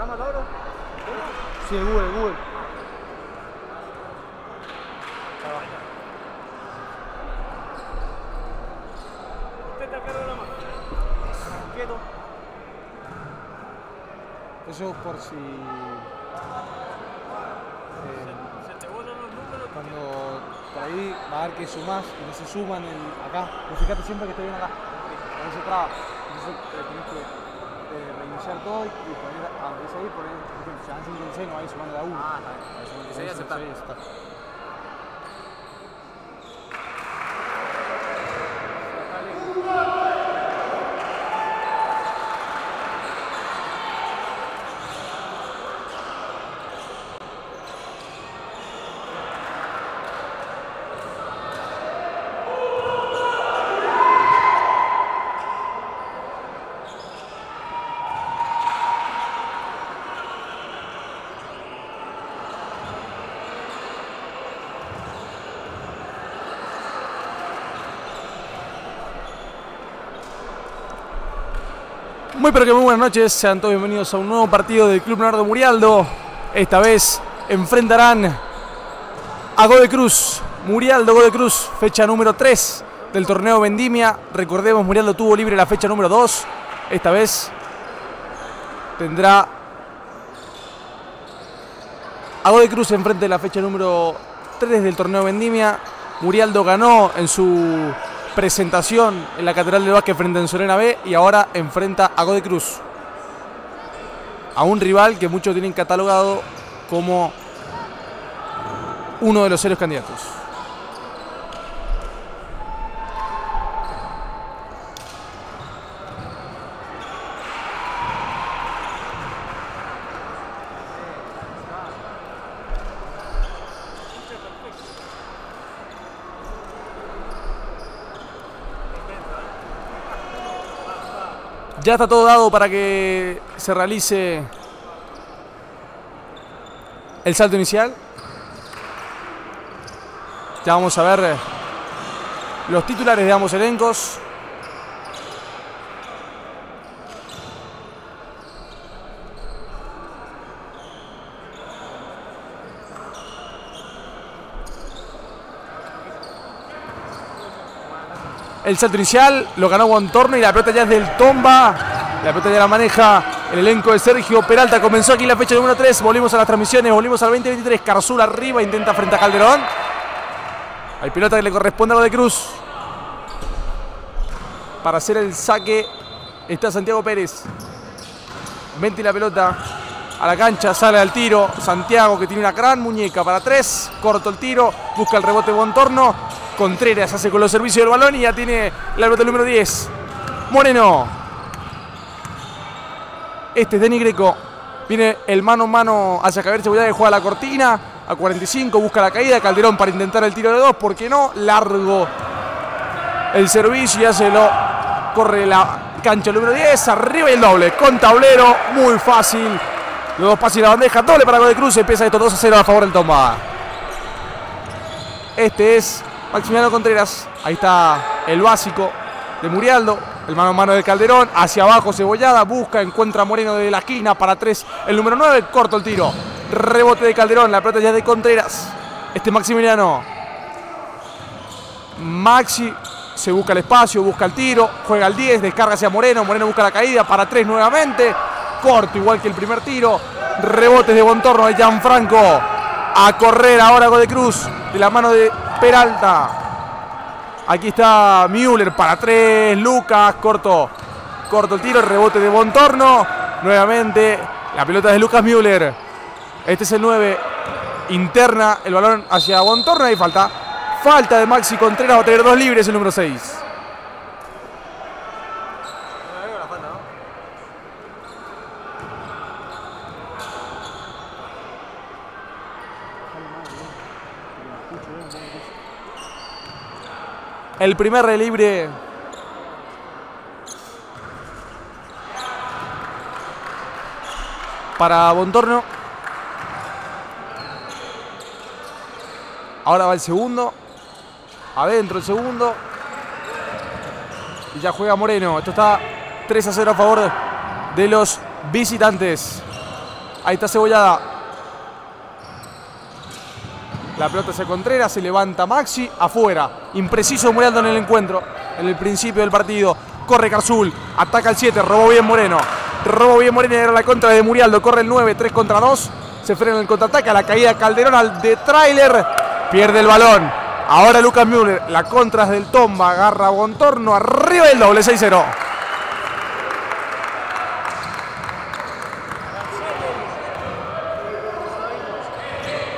programa, Lauro? Sí, Google, Google. Usted está cargando la mano. Quieto. Eso por si. eh, Se te botan los números. cuando por ahí va a dar que sumás y no se suman el, acá. Pero fíjate siempre que esté bien acá. A veces traba. Entonces eh, tenés que todo y, y poner, aunque es ahí, poner, por ejemplo, dan 56 no sumando la 1. Ah, está bien. 56 aceptar. aceptar. Muy pero que muy buenas noches, sean todos bienvenidos a un nuevo partido del Club Leonardo Murialdo. Esta vez enfrentarán a Gode Cruz, Murialdo Gode Cruz, fecha número 3 del torneo Vendimia. Recordemos, Murialdo tuvo libre la fecha número 2. Esta vez tendrá a Cruz enfrente de la fecha número 3 del torneo Vendimia. Murialdo ganó en su presentación en la Catedral del Básquet frente a Sorena B y ahora enfrenta a Gode Cruz. A un rival que muchos tienen catalogado como uno de los serios candidatos. Ya está todo dado para que se realice el salto inicial. Ya vamos a ver los titulares de ambos elencos. El salto inicial lo ganó Guantorno y la pelota ya es del Tomba. La pelota ya la maneja el elenco de Sergio Peralta. Comenzó aquí la fecha número 3. Volvimos a las transmisiones, volvimos al 2023. Carzul arriba, intenta frente a Calderón. Hay pelota que le corresponde a lo de Cruz. Para hacer el saque está Santiago Pérez. Vente la pelota a la cancha, sale al tiro. Santiago que tiene una gran muñeca para tres. Corto el tiro, busca el rebote de Bontorno. Contreras hace con los servicios del balón y ya tiene la pelota número 10. Moreno. Este es Denny Greco. Viene el mano a mano hacia Javier Seguridad que juega la cortina. A 45 busca la caída. Calderón para intentar el tiro de dos. ¿Por qué no? Largo el servicio. Ya se lo corre la cancha número 10. Arriba y el doble. Con tablero. Muy fácil. Los dos pases y la bandeja. Doble para de Cruz. Empieza esto 2 a 0 a favor del Tomba. Este es Maximiliano Contreras. Ahí está el básico de Murialdo. El mano a mano de Calderón. Hacia abajo Cebollada. Busca. Encuentra a Moreno de la esquina para 3. El número 9. Corto el tiro. Rebote de Calderón. La pelota ya de Contreras. Este Maximiliano. Maxi se busca el espacio. Busca el tiro. Juega al 10. Descarga hacia Moreno. Moreno busca la caída para 3 nuevamente. Corto igual que el primer tiro. Rebotes de Bontorno de Gianfranco. A correr ahora de Cruz. De la mano de Peralta. Aquí está Müller para tres. Lucas, corto. Corto el tiro, rebote de Bontorno. Nuevamente la pelota de Lucas Müller. Este es el 9. Interna el balón hacia Bontorno. Ahí falta. Falta de Maxi Contreras. Va a tener dos libres el número 6. El primer relibre para Bontorno. Ahora va el segundo. Adentro el segundo. Y ya juega Moreno. Esto está 3 a 0 a favor de los visitantes. Ahí está Cebollada. La pelota hacia Contreras, se levanta Maxi, afuera. Impreciso Murialdo en el encuentro, en el principio del partido. Corre Carzul, ataca el 7, robó bien Moreno. Robó bien Moreno, era la contra de Murialdo. Corre el 9, 3 contra 2. Se frena el contraataque, a la caída Calderón al de trailer. Pierde el balón. Ahora Lucas Müller, la contra del Tomba, agarra a Bontorno, arriba el doble, 6-0.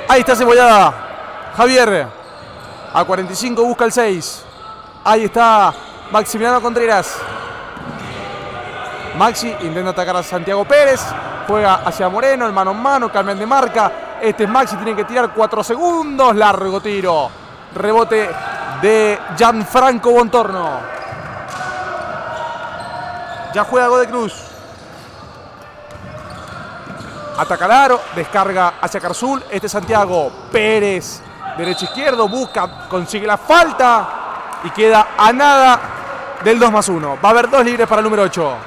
Ahí está Cebollada. Javier. A 45 busca el 6. Ahí está Maximiliano Contreras. Maxi intenta atacar a Santiago Pérez. Juega hacia Moreno, el mano en mano, cambian de marca. Este es Maxi, tiene que tirar 4 segundos. Largo tiro. Rebote de Gianfranco Bontorno. Ya juega Gode Cruz. Ataca Laro, descarga hacia Carzul. Este es Santiago Pérez. Derecho izquierdo, busca, consigue la falta. Y queda a nada del 2 más 1. Va a haber dos libres para el número 8.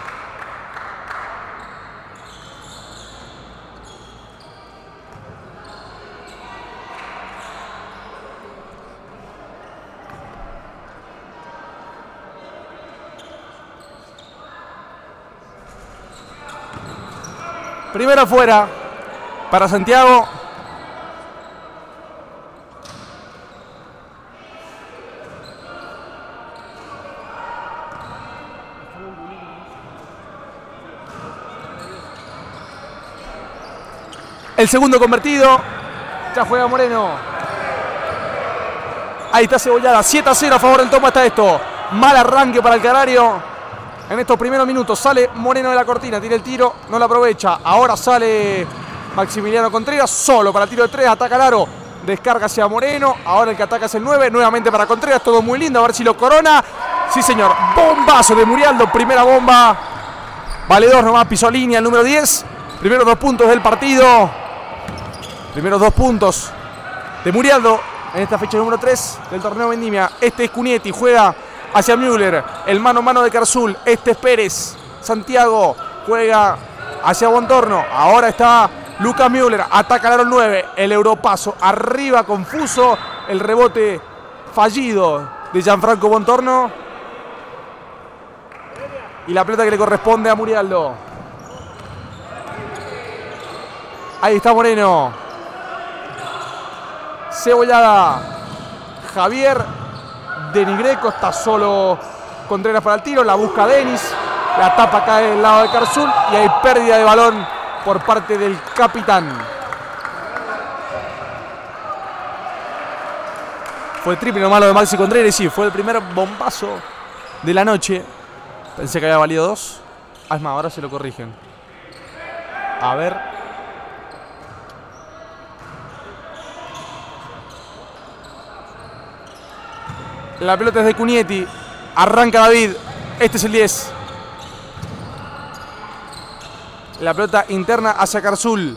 Primero afuera para Santiago. El segundo convertido. Ya juega Moreno. Ahí está Cebollada. 7 a 0 a favor del toma. Está esto. Mal arranque para el Canario. En estos primeros minutos sale Moreno de la cortina, tiene el tiro, no lo aprovecha. Ahora sale Maximiliano Contreras, solo para tiro de tres, ataca Laro, descarga hacia Moreno. Ahora el que ataca es el 9, nuevamente para Contreras, todo muy lindo, a ver si lo corona. Sí, señor, bombazo de Murialdo, primera bomba. Valedor nomás, pisó línea el número 10. Primeros dos puntos del partido. Primeros dos puntos de Murialdo en esta fecha número 3 del torneo Vendimia. Este es Cunietti, juega hacia Müller. El mano a mano de Carzul. Este es Pérez. Santiago juega hacia Bontorno. Ahora está Lucas Müller. Ataca al 9. El europaso arriba, confuso. El rebote fallido de Gianfranco Bontorno. Y la pelota que le corresponde a Murialdo. Ahí está Moreno. Cebollada. Javier Denis Greco está solo Contreras para el tiro, la busca Denis, la tapa cae del lado de Carzul y hay pérdida de balón por parte del capitán. Fue triple lo malo de Maxi Contreras, sí, fue el primer bombazo de la noche. Pensé que había valido dos. Ah, es más, ahora se lo corrigen. A ver. La pelota es de Cunietti. Arranca David. Este es el 10. La pelota interna hacia Carzul.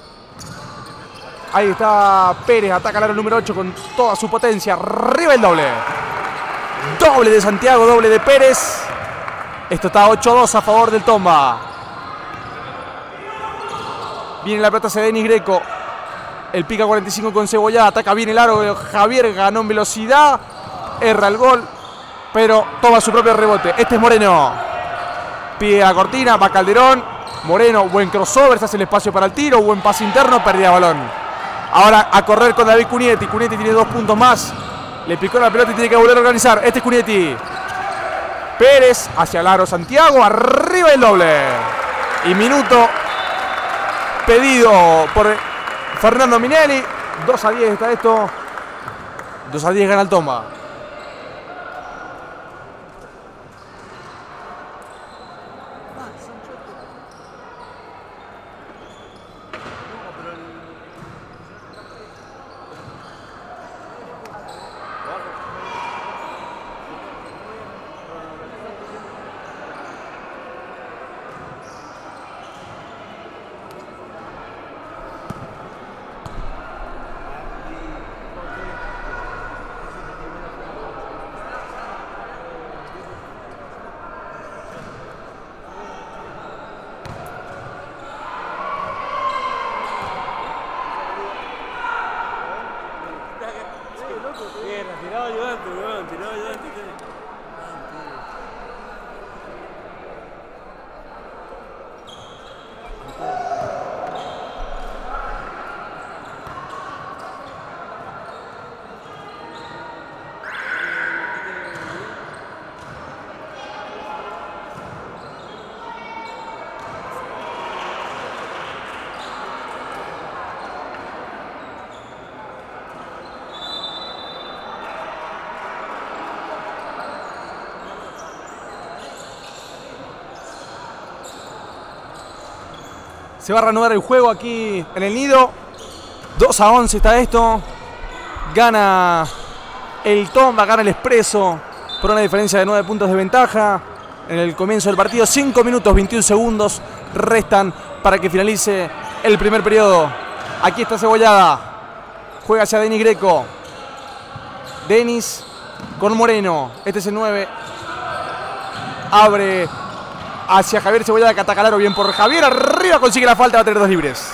Ahí está Pérez. Ataca al número 8 con toda su potencia. Arriba el doble. Doble de Santiago, doble de Pérez. Esto está 8-2 a favor del Tomba. Viene la pelota hacia Denis Greco. El pica 45 con Cebollada. Ataca bien el aro. Javier ganó en velocidad erra el gol, pero toma su propio rebote. Este es Moreno. Pide a Cortina, va Calderón. Moreno, buen crossover, se hace el espacio para el tiro, buen pase interno, pérdida balón. Ahora a correr con David Cunietti. Cunietti tiene dos puntos más. Le picó la pelota y tiene que volver a organizar. Este es Cunietti. Pérez hacia Laro Santiago. Arriba el doble. Y minuto pedido por Fernando Minelli. 2 a 10 está esto. 2 a 10 gana el toma. Se va a reanudar el juego aquí en el nido. 2 a 11 está esto. Gana el Tomba, gana el Expreso por una diferencia de 9 puntos de ventaja. En el comienzo del partido, 5 minutos 21 segundos restan para que finalice el primer periodo. Aquí está Cebollada. Juega hacia Denis Greco. Denis con Moreno. Este es el 9. Abre hacia Javier Cebollada que ataca al aro bien por Javier. Arriba consigue la falta, va a tener dos libres.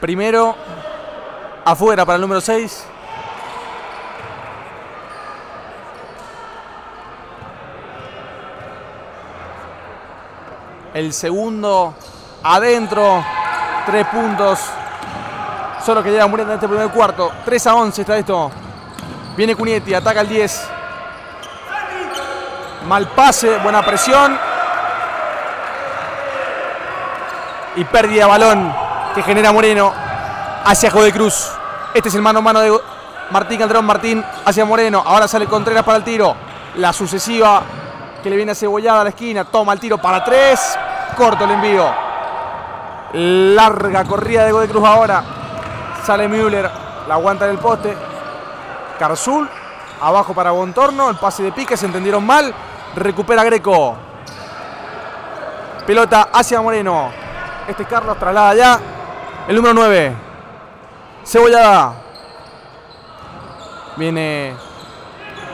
Primero, afuera para el número 6. El segundo adentro. Tres puntos. Solo que llega muriendo en este primer cuarto. 3 a 11 está esto. Viene Cunietti, ataca el 10. Mal pase, buena presión. Y pérdida de balón que genera Moreno hacia Jode Cruz. Este es el mano a mano de Martín Calderón Martín hacia Moreno. Ahora sale Contreras para el tiro. La sucesiva que le viene a Cebollada a la esquina. Toma el tiro para tres. Corto el envío. Larga corrida de Godoy Cruz ahora. Sale Müller. La aguanta en el poste. Carzul. Abajo para Bontorno. El pase de pique. Se entendieron mal. Recupera Greco. Pelota hacia Moreno. Este es Carlos traslada ya. El número 9. Cebollada. Viene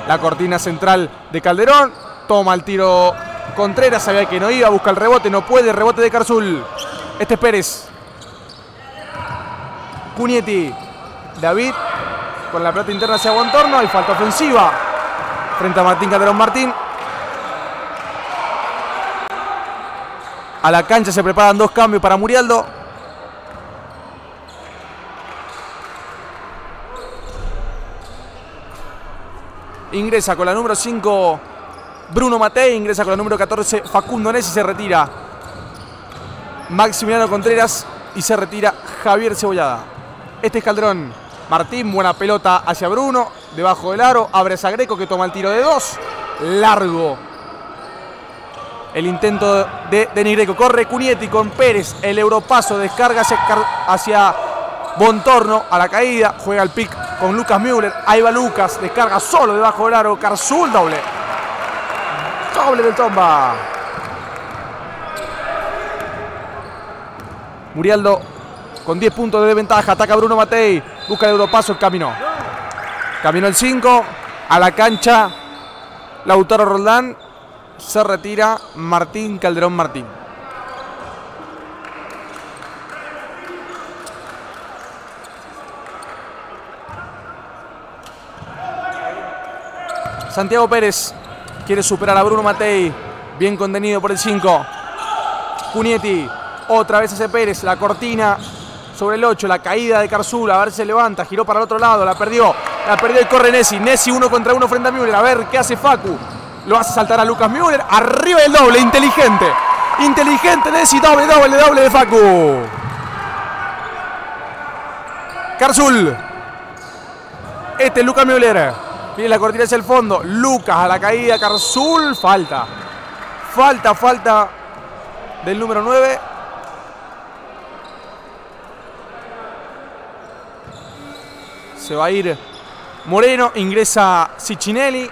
la cortina central de Calderón. Toma el tiro Contreras. Sabía que no iba. Busca el rebote. No puede. Rebote de Carzul. Este es Pérez. Cunietti. David. Con la pelota interna hacia Bontorno. Hay falta ofensiva. Frente a Martín Calderón Martín. A la cancha se preparan dos cambios para Murialdo. Ingresa con la número 5 Bruno Matei. Ingresa con la número 14 Facundo Nes y se retira. Maximiliano Contreras y se retira Javier Cebollada. Este es Calderón. Martín, buena pelota hacia Bruno. Debajo del aro. Abre a que toma el tiro de dos. Largo. El intento de Denis Greco. Corre Cunietti con Pérez. El europaso descarga hacia, hacia Bontorno a la caída. Juega el pick con Lucas Müller. Ahí va Lucas. Descarga solo debajo del aro. Carzul doble. Doble del Tomba. Murialdo con 10 puntos de ventaja. Ataca Bruno Matei. Busca el europaso. El camino. Camino el 5. A la cancha. Lautaro Roldán. Se retira Martín Calderón Martín. Santiago Pérez quiere superar a Bruno Matei. Bien contenido por el 5. Cunietti. Otra vez ese Pérez. La cortina sobre el 8. La caída de Carzul. A ver si se levanta. Giró para el otro lado. La perdió. La perdió y corre Nessi. Nessi uno contra uno frente a Müller. A ver qué hace Facu. Lo hace saltar a Lucas Müller. Arriba el doble. Inteligente. Inteligente Nessi. Doble, doble, doble de Facu. Carzul. Este es Lucas Müller. Viene la cortina hacia el fondo. Lucas a la caída. Carzul. Falta. Falta, falta del número 9. Se va a ir Moreno. Ingresa Cicinelli.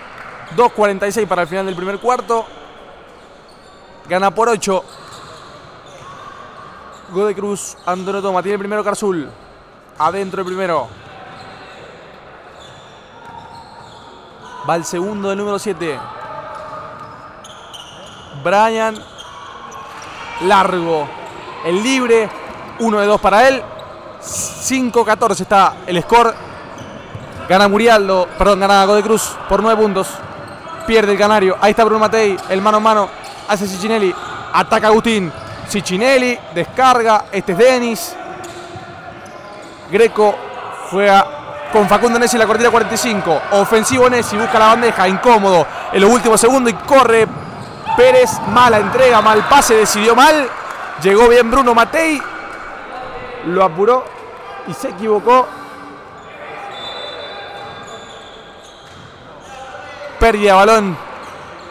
2.46 para el final del primer cuarto. Gana por 8. Gode Cruz. Antonio Toma. Tiene el primero Carzul. Adentro el primero. Va el segundo del número 7. Brian. Largo. El libre. Uno de dos para él. 5-14 está el score. Gana Murialdo. Perdón, gana Gode Cruz por 9 puntos. Pierde el canario. Ahí está Bruno Matei. El mano a mano. Hace Cicinelli. Ataca Agustín. Cicinelli. Descarga. Este es Denis. Greco juega con Facundo Nessi en la cortina 45. Ofensivo Nessi, busca la bandeja, incómodo en los últimos segundos y corre Pérez. Mala entrega, mal pase, decidió mal. Llegó bien Bruno Matei. Lo apuró y se equivocó. Pérdida de balón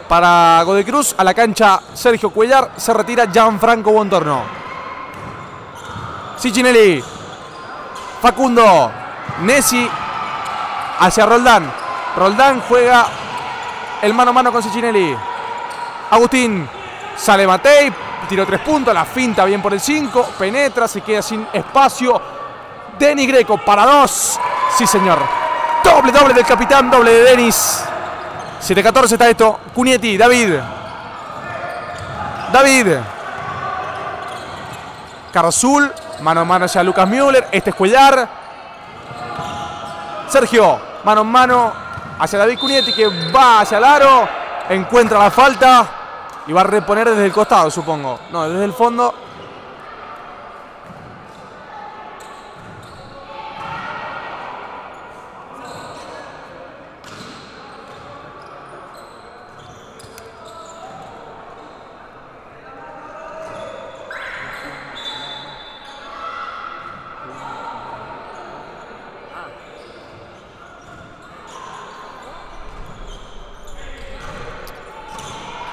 para Godecruz. A la cancha Sergio Cuellar. Se retira Gianfranco Bontorno. Cicinelli. Facundo. Nessi hacia Roldán. Roldán juega el mano a mano con Cicinelli. Agustín. Sale Matei. Tiró tres puntos. La finta bien por el 5. Penetra. Se queda sin espacio. Denis Greco para dos. Sí, señor. Doble, doble del capitán. Doble de Denis. 7-14 está esto. Cunietti. David. David. Carzul. Mano a mano hacia Lucas Müller. Este es Cuellar. Sergio. Mano a mano hacia David Cunietti que va hacia el aro. Encuentra la falta. Y va a reponer desde el costado, supongo. No, desde el fondo.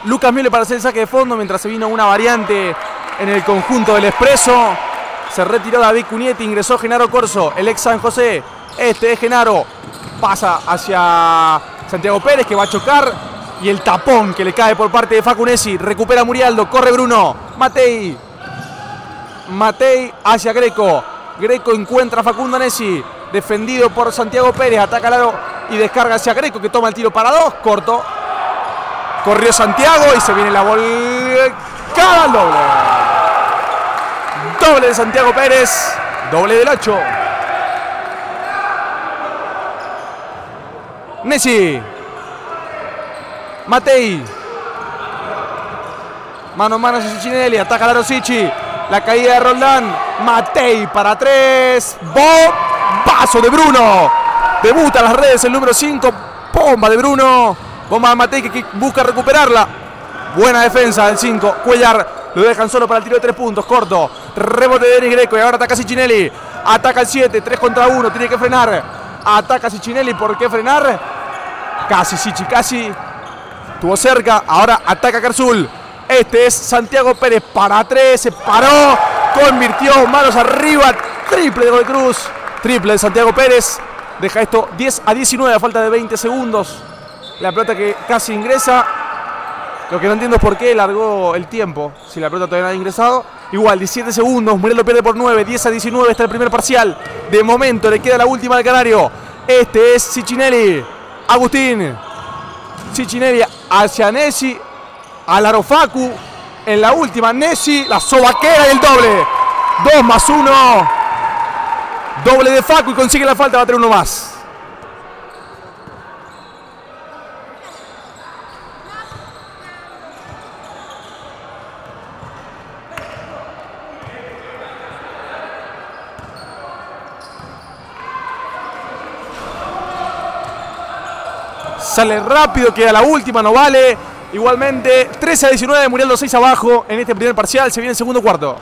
Lucas Müller para hacer el saque de fondo mientras se vino una variante en el conjunto del Expreso. Se retiró David Cunietti, ingresó Genaro Corso, el ex San José. Este es Genaro. Pasa hacia Santiago Pérez que va a chocar. Y el tapón que le cae por parte de Facunesi. Recupera Murialdo, corre Bruno. Matei. Matei hacia Greco. Greco encuentra a Facundo Nessi. Defendido por Santiago Pérez. Ataca al lado y descarga hacia Greco que toma el tiro para dos. Corto. Corrió Santiago y se viene la volcada al doble. Doble de Santiago Pérez. Doble del 8. Nessi. Matei. Mano a mano Cicinelli. Ataca a Rosici. La caída de Roldán. Matei para tres. Bombazo de Bruno. Debuta en las redes el número 5. Bomba de Bruno. Bomba de Matei que busca recuperarla. Buena defensa del 5. Cuellar lo dejan solo para el tiro de tres puntos. Corto. Rebote de Denis Greco. Y ahora ataca Cicinelli. Ataca el 7. 3 contra 1. Tiene que frenar. Ataca Cicinelli. ¿Por qué frenar? Casi, Sichi, casi. Estuvo cerca. Ahora ataca Carzul. Este es Santiago Pérez para 3. Se paró. Convirtió. Manos arriba. Triple de Gol Cruz. Triple de Santiago Pérez. Deja esto 10 a 19 a falta de 20 segundos. La pelota que casi ingresa. Lo que no entiendo es por qué largó el tiempo. Si la pelota todavía no ha ingresado. Igual, 17 segundos. Muriel lo pierde por 9. 10 a 19 está el primer parcial. De momento le queda la última al Canario. Este es Cicinelli. Agustín. Cicinelli hacia Nessi. Al Arofacu. En la última, Nessi. La sobaquera y el doble. 2 más 1. Doble de Facu y consigue la falta. Va a tener uno más. Sale rápido, queda la última, no vale. Igualmente, 13 a 19, Muriel 6 abajo en este primer parcial. Se viene el segundo cuarto.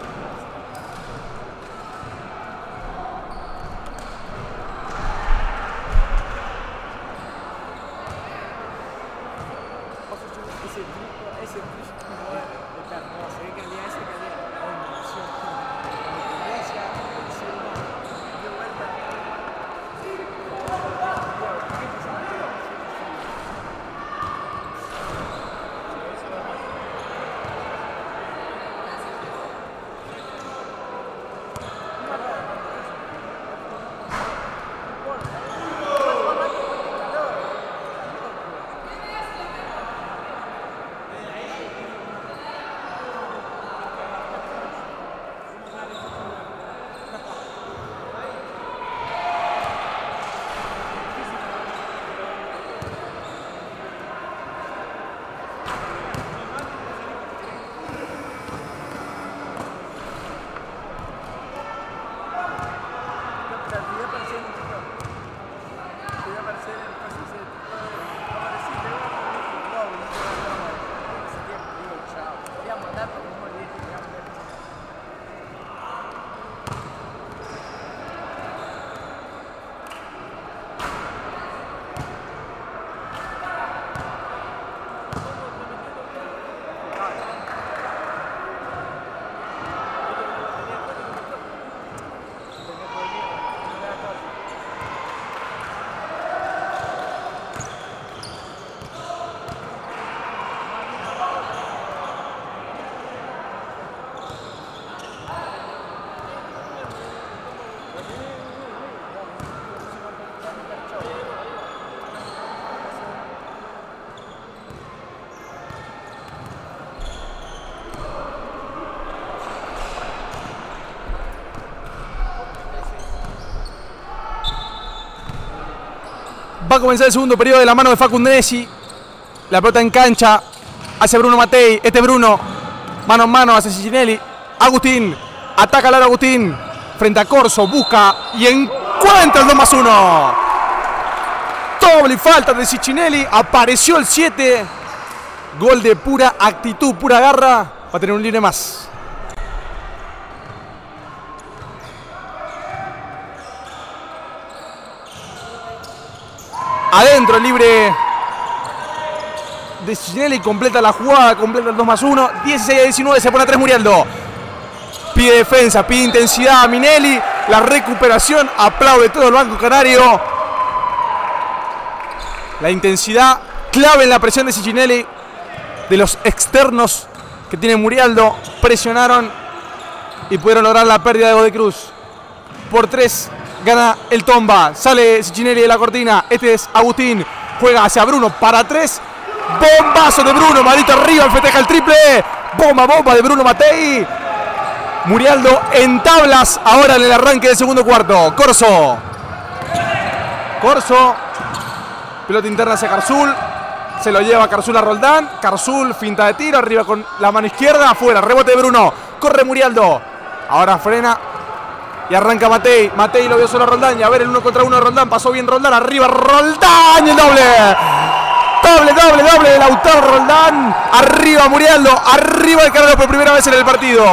Comenzar el segundo periodo de la mano de Facundesi. La pelota en cancha. Hacia Bruno Matei. Este Bruno. Mano en mano hacia Cicinelli. Agustín. Ataca al Agustín. Frente a Corso. Busca y encuentra el 2 más 1. Doble falta de Cicinelli. Apareció el 7. Gol de pura actitud, pura garra. Va a tener un libre más. Adentro el libre de Cicinelli. Completa la jugada, completa el 2 más 1. 16 a 19, se pone a 3 Murialdo. Pide defensa, pide intensidad a Minelli. La recuperación, aplaude todo el banco canario. La intensidad clave en la presión de Cicinelli. De los externos que tiene Murialdo. Presionaron y pudieron lograr la pérdida de Godoy Cruz. Por 3 gana el Tomba. Sale Cicinelli de la cortina. Este es Agustín. Juega hacia Bruno para 3. Bombazo de Bruno. Maldito arriba. Festeja el triple. Bomba, bomba de Bruno Matei. Murialdo en tablas ahora en el arranque del segundo cuarto. Corso. Corso. Pelota interna hacia Carzul. Se lo lleva Carzul a Roldán. Carzul, finta de tiro. Arriba con la mano izquierda. Afuera. Rebote de Bruno. Corre Murialdo. Ahora frena. Y arranca Matei. Matei lo vio solo a Roldán. A ver el uno contra uno de Roldán. Pasó bien Roldán. Arriba Roldán. El doble. Doble, doble, doble de Lautaro Roldán. Arriba Murialdo. Arriba el Carlos por primera vez en el partido.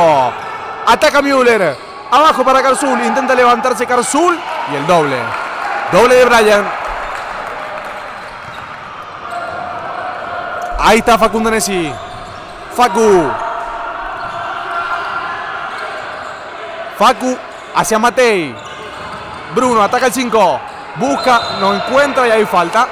Ataca Müller. Abajo para Carzul. Intenta levantarse Carzul. Y el doble. Doble de Brian. Ahí está Facundo Nessi. Facu. Facu hacia Matei. Bruno ataca el 5. Busca, no encuentra y hay falta.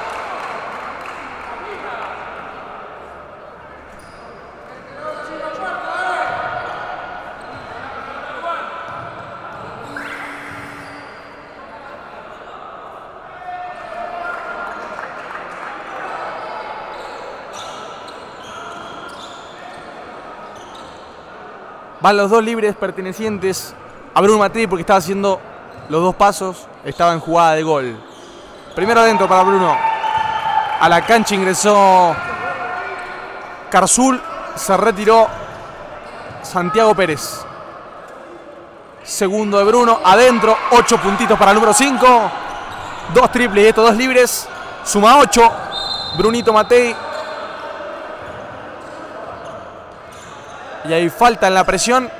Van los dos libres pertenecientes a Bruno Matei porque estaba haciendo los dos pasos. Estaba en jugada de gol. Primero adentro para Bruno. A la cancha ingresó Carzul. Se retiró Santiago Pérez. Segundo de Bruno. Adentro. Ocho puntitos para el número 5. Dos triples y estos dos libres. Suma 8. Brunito Matei Y hay falta en la presión.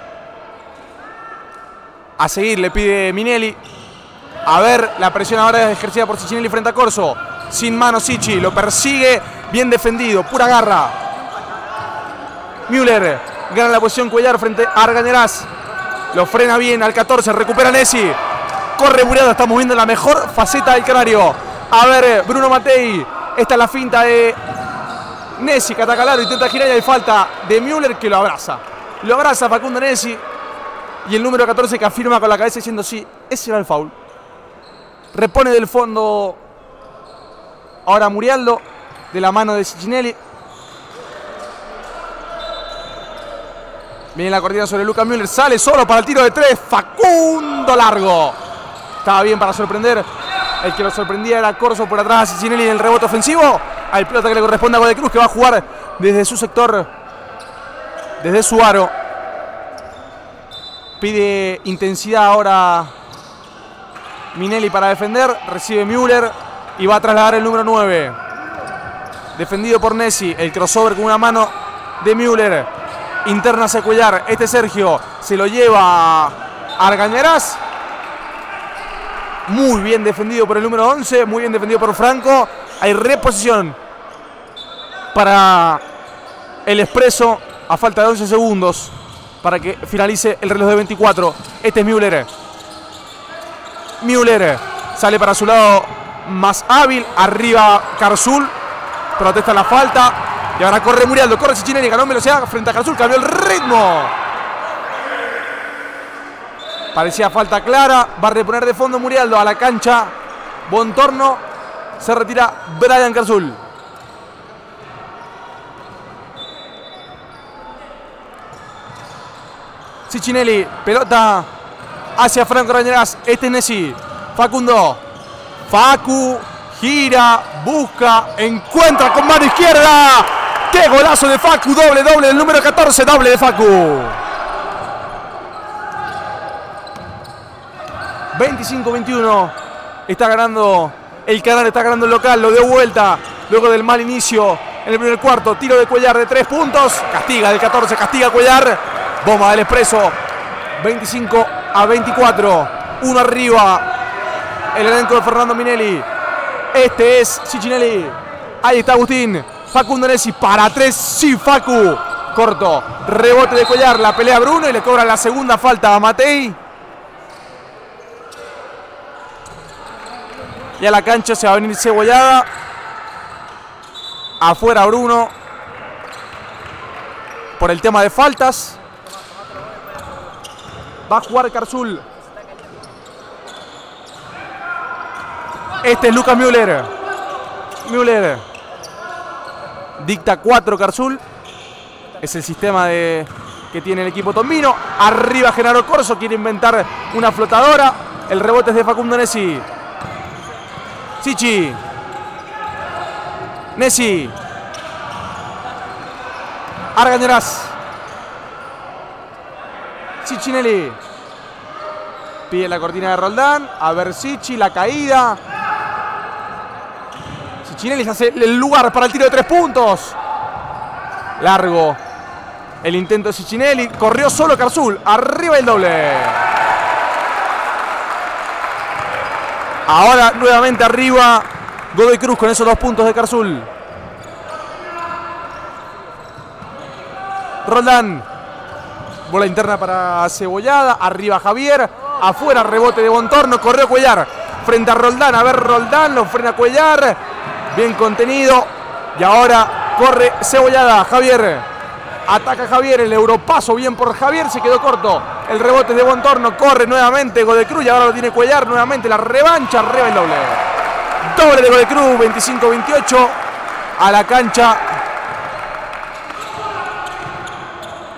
A seguir le pide Minelli. A ver, la presión ahora es ejercida por Cicinelli frente a Corso. Sin mano Sichi, lo persigue. Bien defendido, pura garra. Müller gana la posición Cuellar frente a Argañarás. Lo frena bien al 14, recupera Nessi. Corre Muriado, estamos viendo la mejor faceta del canario. A ver, Bruno Matei. Esta es la finta de Nessi que ataca al aro, intenta girar y hay falta de Müller que lo abraza. Lo abraza Facundo Nessi. Y el número 14 que afirma con la cabeza diciendo sí, ese era el foul. Repone del fondo ahora Murialdo de la mano de Cicinelli. Viene la cortina sobre Lucas Müller, sale solo para el tiro de tres. Facundo largo. Estaba bien para sorprender. El que lo sorprendía era Corso por atrás, Cicinelli en el rebote ofensivo. Al pelota que le corresponde a Godoy Cruz que va a jugar desde su sector, desde su aro. Pide intensidad ahora Minelli para defender. Recibe Müller y va a trasladar el número 9. Defendido por Nessi. El crossover con una mano de Müller. Interna hacia Cuellar. Este Sergio se lo lleva a Argañarás. Muy bien defendido por el número 11. Muy bien defendido por Franco. Hay reposición para el expreso a falta de 11 segundos para que finalice el reloj de 24. Este es Müller. Müller sale para su lado más hábil. Arriba Carzul. Protesta la falta. Y ahora corre Murialdo. Corre Cicinelli. Ganó velocidad frente a Carzul. Cambió el ritmo. Parecía falta clara. Va a reponer de fondo Murialdo a la cancha. Bontorno. Se retira Brian Carzul. Cicinelli, pelota hacia Franco Rañeras. Este es Nessi. Facundo. Facu Gira, busca, encuentra con mano izquierda. ¡Qué golazo de Facu! Doble, doble del número 14, doble de Facu. 25-21. Está ganando el canal, está ganando el local. Lo dio vuelta luego del mal inicio en el primer cuarto. Tiro de Cuellar de tres puntos. Castiga del 14, castiga Cuellar. Bomba del Expreso. 25 a 24. Uno arriba. El elenco de Fernando Minelli. Este es Ciccinelli. Ahí está Agustín. Facundo Nessi para tres. Sí, Facu. Corto. Rebote de Cuellar. La pelea Bruno y le cobra la segunda falta a Matei. Y a la cancha se va a venir Cebollada. Afuera Bruno. Por el tema de faltas. Va a jugar Carzul. Este es Lucas Müller. Müller. Dicta 4 Carzul. Es el sistema de, que tiene el equipo Tombino. Arriba Genaro Corso. Quiere inventar una flotadora. El rebote es de Facundo Nessi. Sichi. Nessi. Argañeras. Ciccinelli. Pide la cortina de Roldán. A ver Sichi, la caída. Ciccinelli hace el lugar para el tiro de tres puntos. Largo. El intento de Ciccinelli. Corrió solo Carzul. Arriba el doble. Ahora nuevamente arriba Godoy Cruz con esos dos puntos de Carzul. Roldán. Bola interna para Cebollada. Arriba Javier. Afuera rebote de Bontorno. Corrió Cuellar. Frente a Roldán. A ver Roldán. Lo frena Cuellar. Bien contenido. Y ahora corre Cebollada. Javier. Ataca Javier. El europaso bien por Javier. Se quedó corto. El rebote de Bontorno. Corre nuevamente Godoy Cruz. Y ahora lo tiene Cuellar. Nuevamente la revancha. Arriba el doble. Doble de Godoy Cruz. 25-28. A la cancha.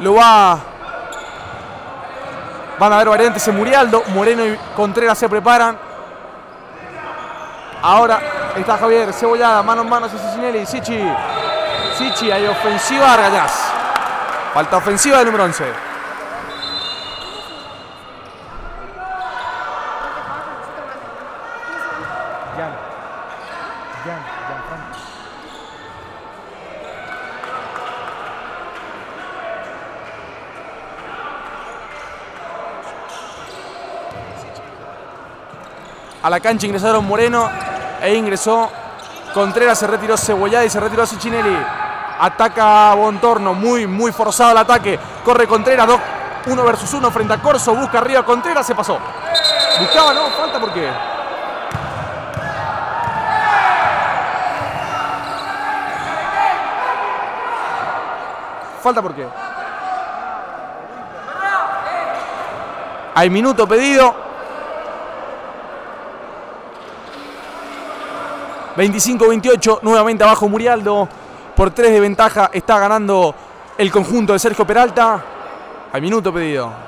Lo va. Van a haber variantes en Murialdo. Moreno y Contreras se preparan. Ahora está Javier. Cebollada. Mano en mano Cicinelli. Sichi. Sichi. Hay ofensiva. Argallas. Falta ofensiva del número 11. Jan. Jan, Gianfranco. A la cancha ingresaron Moreno e ingresó Contreras. Se retiró Cebollada y se retiró Ciccinelli. Ataca Bontorno. Muy, muy forzado el ataque. Corre Contreras. Dos, uno versus uno frente a Corso. Busca arriba Contreras. Se pasó. Buscaba, ¿no? Falta porque. Falta porque. Hay minuto pedido. 25-28, nuevamente abajo Murialdo. Por 3 de ventaja está ganando el conjunto de Sergio Peralta. Hay minuto pedido.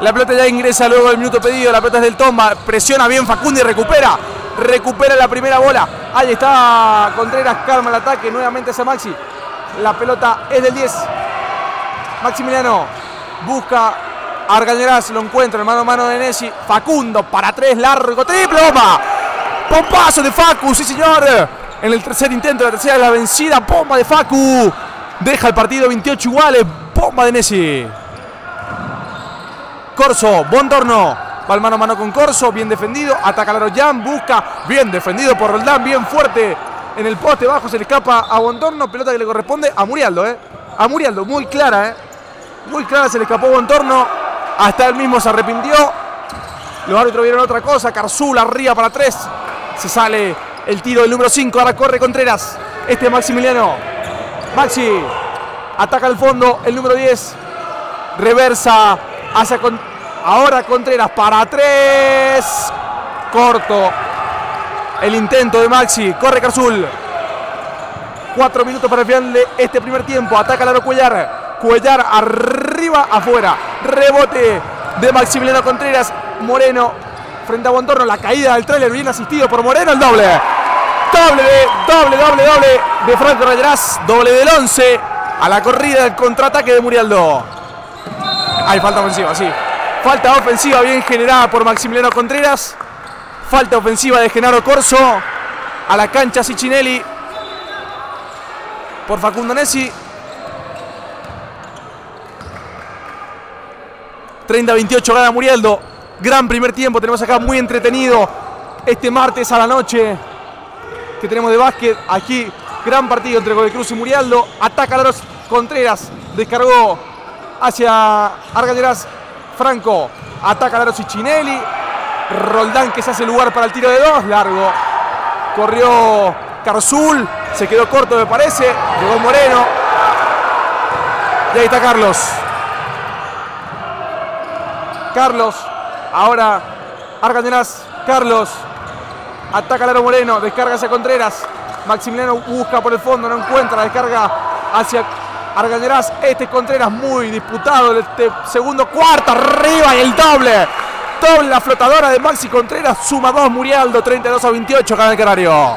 La pelota ya ingresa luego del minuto pedido. La pelota es del Tomba. Presiona bien Facundo y recupera. Recupera la primera bola. Ahí está Contreras. Calma el ataque. Nuevamente hacia Maxi. La pelota es del 10. Maximiliano busca Argañeras. Lo encuentra. Mano a mano de Nessi. Facundo para tres. Largo. Triple. Bomba. Pompazo de Facu. Sí, señor. En el tercer intento. La tercera la vencida. Bomba de Facu. Deja el partido 28 iguales. Bomba de Nessi. Corso, Bontorno. Va mano a mano con Corso, bien defendido. Ataca a Jan, busca. Bien defendido por Roldán, bien fuerte. En el poste bajo se le escapa a Bontorno. Pelota que le corresponde a Murialdo, ¿eh? A Murialdo, muy clara, ¿eh? Muy clara se le escapó Bontorno. Hasta él mismo se arrepintió. Los árbitros vieron otra cosa. Carzul arriba para tres. Se sale el tiro del número 5. Ahora corre Contreras. Este es Maximiliano. Maxi. Ataca al fondo el número 10. Reversa hacia con, ahora Contreras para tres. Corto. El intento de Maxi. Corre Carzul. Cuatro minutos para el final de este primer tiempo. Ataca Laro Cuellar. Cuellar arriba, afuera. Rebote de Maximiliano Contreras. Moreno frente a Bontorno. La caída del trailer bien asistido por Moreno. El doble. Doble, doble, doble, doble de Franco Rayarás. Doble del 11 a la corrida del contraataque de Murialdo. Hay falta ofensiva, sí. Falta ofensiva bien generada por Maximiliano Contreras. Falta ofensiva de Genaro Corso. A la cancha Cicinelli. Por Facundo Nessi. 30-28 gana Murialdo. Gran primer tiempo. Tenemos acá muy entretenido. Este martes a la noche. Que tenemos de básquet. Aquí gran partido entre Godoy Cruz y Murialdo. Ataca a los Contreras. Descargó hacia Argalleras. Franco. Ataca los Chinelli. Roldán que se hace lugar para el tiro de dos. Largo. Corrió Carzul. Se quedó corto me parece. Llegó Moreno. Y ahí está Carlos. Carlos. Ahora Argalleras. Carlos. Ataca Laro Moreno. Descarga hacia Contreras. Maximiliano busca por el fondo. No encuentra. Descarga hacia Argañarás, este Contreras muy disputado. Este segundo cuarto, arriba y el doble. Doble la flotadora de Maxi Contreras. Suma 2 Murialdo, 32 a 28, gana el Canario.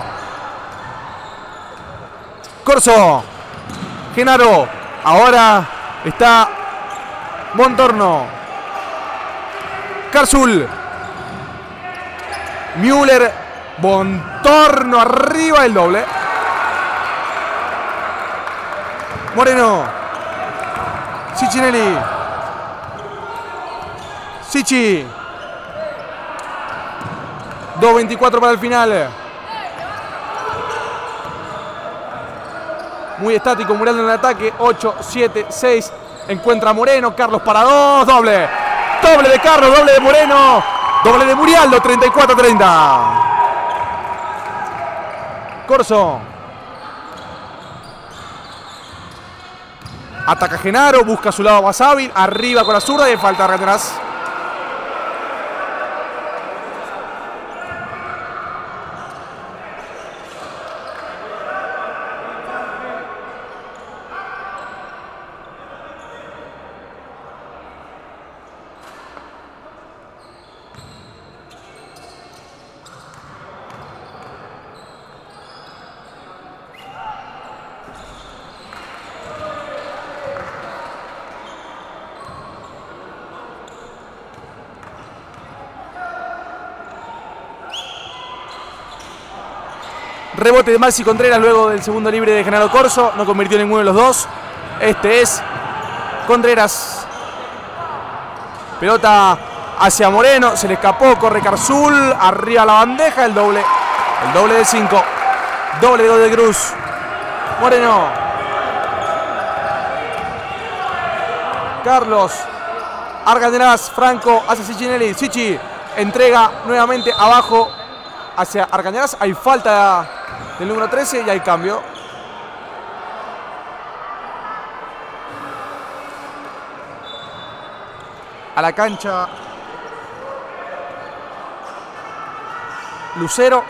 Corso. Genaro. Ahora está Montorno. Carzul. Müller. Montorno arriba el doble. Moreno. Cicinelli. Sichi. 2.24 para el final. Muy estático, Murialdo en el ataque. 8, 7, 6. Encuentra Moreno. Carlos para dos. Doble. Doble de Carlos, doble de Moreno. Doble de Murialdo. 34-30. Corso. Ataca Genaro, busca su lado hábil. Arriba con la zurda y falta atrás. Rebote de Maxi Contreras luego del segundo libre de Genaro Corso. No convirtió ninguno de los dos. Este es Contreras. Pelota hacia Moreno. Se le escapó. Corre Carzul. Arriba la bandeja. El doble. El doble de 5. Doble de Cruz. Moreno. Carlos. Argañarás. Franco hacia Cicinelli. Sichi entrega nuevamente abajo hacia Argañarás. Hay falta del número 13 y hay cambio. A la cancha. Lucero.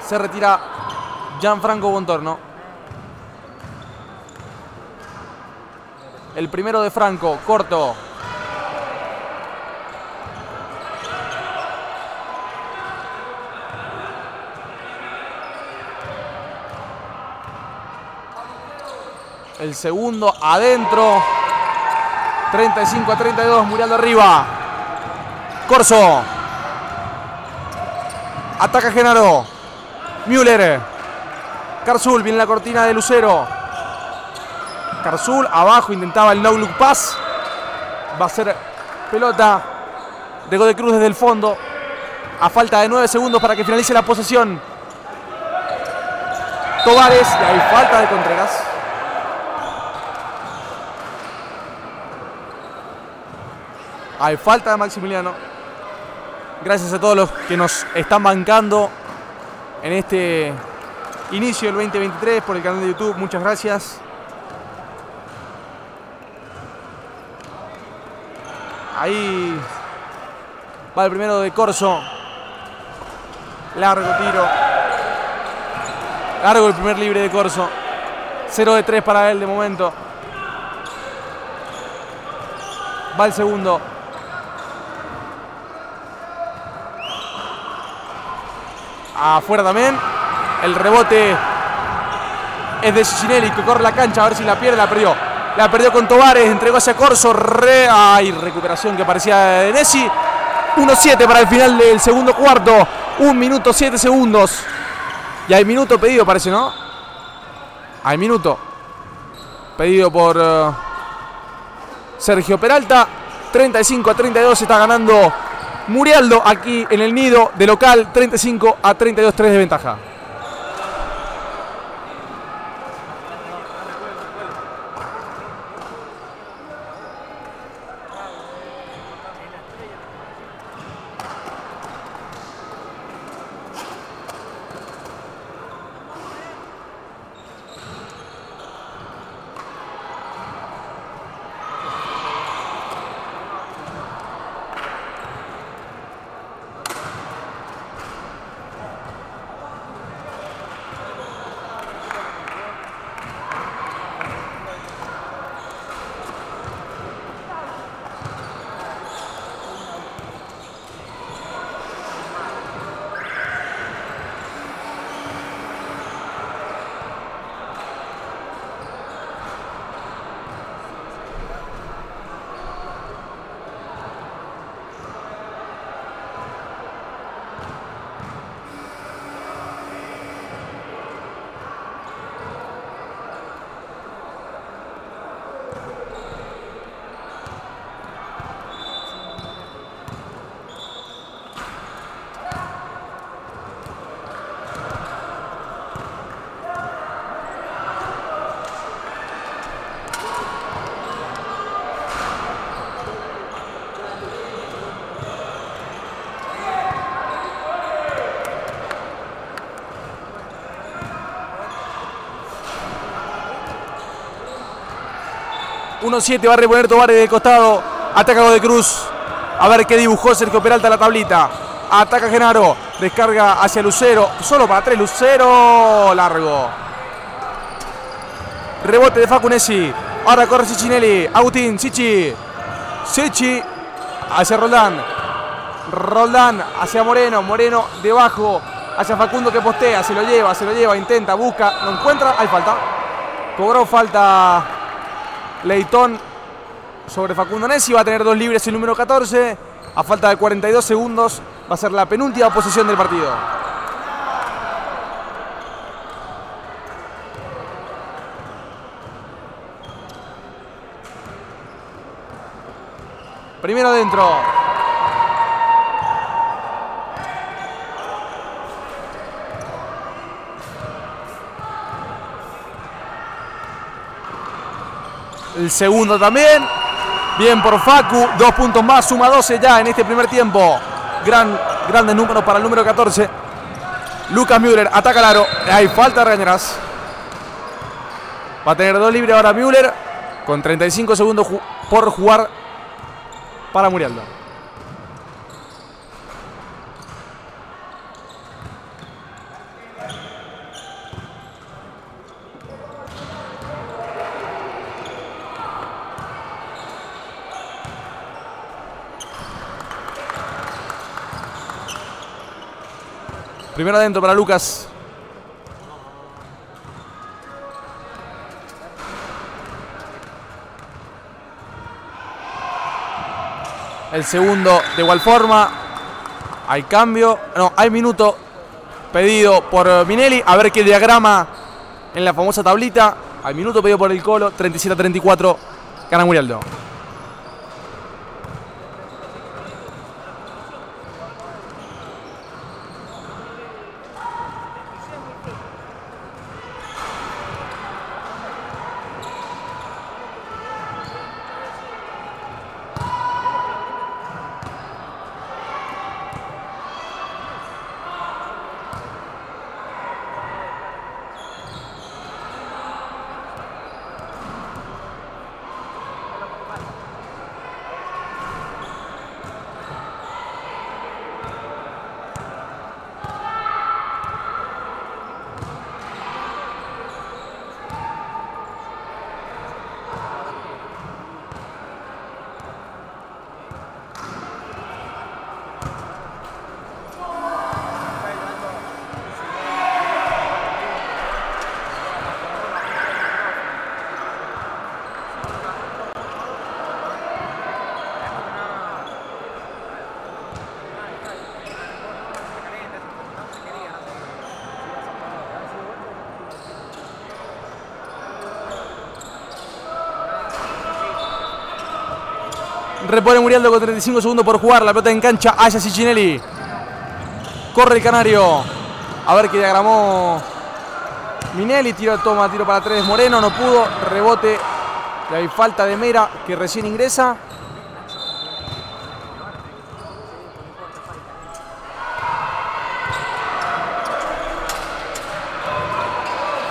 Se retira Gianfranco Bontorno. El primero de Franco, corto. El segundo adentro. 35 a 32, Murialdo arriba. Corso. Ataca Genaro. Müller. Carzul viene la cortina de Lucero. Carzul abajo intentaba el no look pass. Va a ser pelota de Gode Cruz desde el fondo. A falta de 9 segundos para que finalice la posesión. Tobares y hay falta de Contreras. Hay falta de Maximiliano. Gracias a todos los que nos están bancando en este inicio del 2023 por el canal de YouTube. Muchas gracias. Ahí va el primero de Corso. Largo tiro. Largo el primer libre de Corso. 0 de 3 para él de momento. Va el segundo. Afuera también. El rebote es de Cicinelli que corre la cancha a ver si la pierde. La perdió. La perdió con Tobares. Entregó hacia Corso. Re... Ay, recuperación que parecía de Nessi. 1-7 para el final del segundo cuarto. 1 minuto 7 segundos. Y hay minuto pedido, parece, ¿no? Hay minuto. Pedido por uh, Sergio Peralta. 35 a 32 está ganando Murialdo aquí en el nido de local. 35 a 32, 3 de ventaja. ...1-7 va a reponer Tobares de costado... ...ataca de Cruz... ...a ver qué dibujó Sergio Peralta la tablita... ...ataca Genaro... ...descarga hacia Lucero... ...solo para tres Lucero... ...largo... Rebote de Facunesi... Ahora corre Cicinelli... ...Agustín, Sichi... Sichi... Hacia Roldán... Roldán hacia Moreno... ...Moreno debajo... Hacia Facundo que postea... ...se lo lleva, se lo lleva... ...intenta, busca... ...no encuentra... ...hay falta... Cobró falta... Leitón sobre Facundo Nessi. Va a tener dos libres el número 14. A falta de 42 segundos va a ser la penúltima posición del partido. Primero adentro. El segundo también. Bien por Facu. Dos puntos más. Suma 12 ya en este primer tiempo. Gran, grandes números para el número 14. Lucas Müller ataca al aro. Hay falta de Reñeras. Va a tener dos libres ahora Müller. Con 35 segundos por jugar para Murialdo. Primero adentro para Lucas. El segundo de igual forma. Hay cambio. No, hay minuto pedido por Minelli. A ver qué diagrama en la famosa tablita. Hay minuto pedido por el Colo. 37 a 34. Gana Murialdo. Repone Murialdo con 35 segundos por jugar. La pelota en cancha hacia Cicinelli. Corre el Canario. A ver qué diagramó Minelli. Tiro, toma, tiro para tres. Moreno no pudo. Rebote. Y hay falta de Mera que recién ingresa.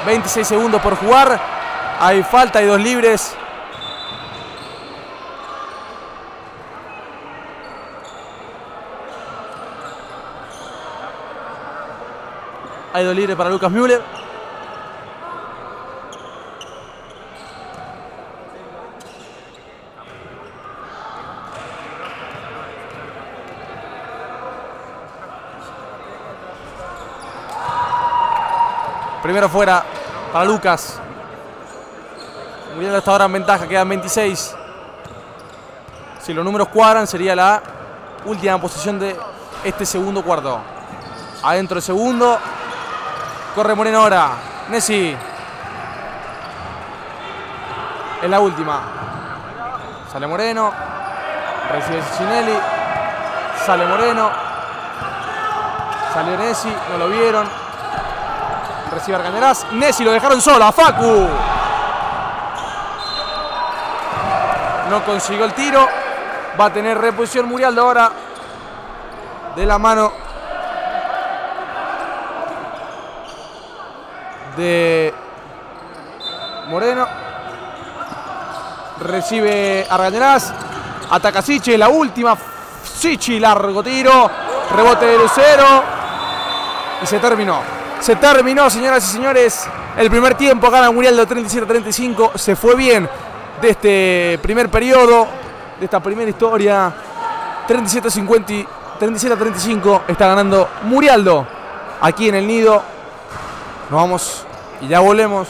...26 segundos por jugar... ...hay falta y dos libres... Hay dos libres para Lucas Müller. Primero fuera para Lucas. Muriendo hasta ahora en ventaja, quedan 26. Si los números cuadran, sería la última posición de este segundo cuarto. Adentro el segundo. Corre Moreno ahora. Nessi. Es la última. Sale Moreno. Recibe Cicinelli. Sale Moreno. Sale Nessi. No lo vieron. Recibe Argañarás. Nessi lo dejaron solo. A Facu. No consiguió el tiro. Va a tener reposición Murialdo ahora. De la mano de Moreno. Recibe Argañarás. Ataca Sichi, la última. Sichi, largo tiro. Rebote de Lucero. Y se terminó. Se terminó, señoras y señores. El primer tiempo gana Murialdo 37-35. Se fue bien de este primer periodo. De esta primera historia. 37-50. 37-35 está ganando Murialdo aquí en el nido. Nos vamos y ya volvemos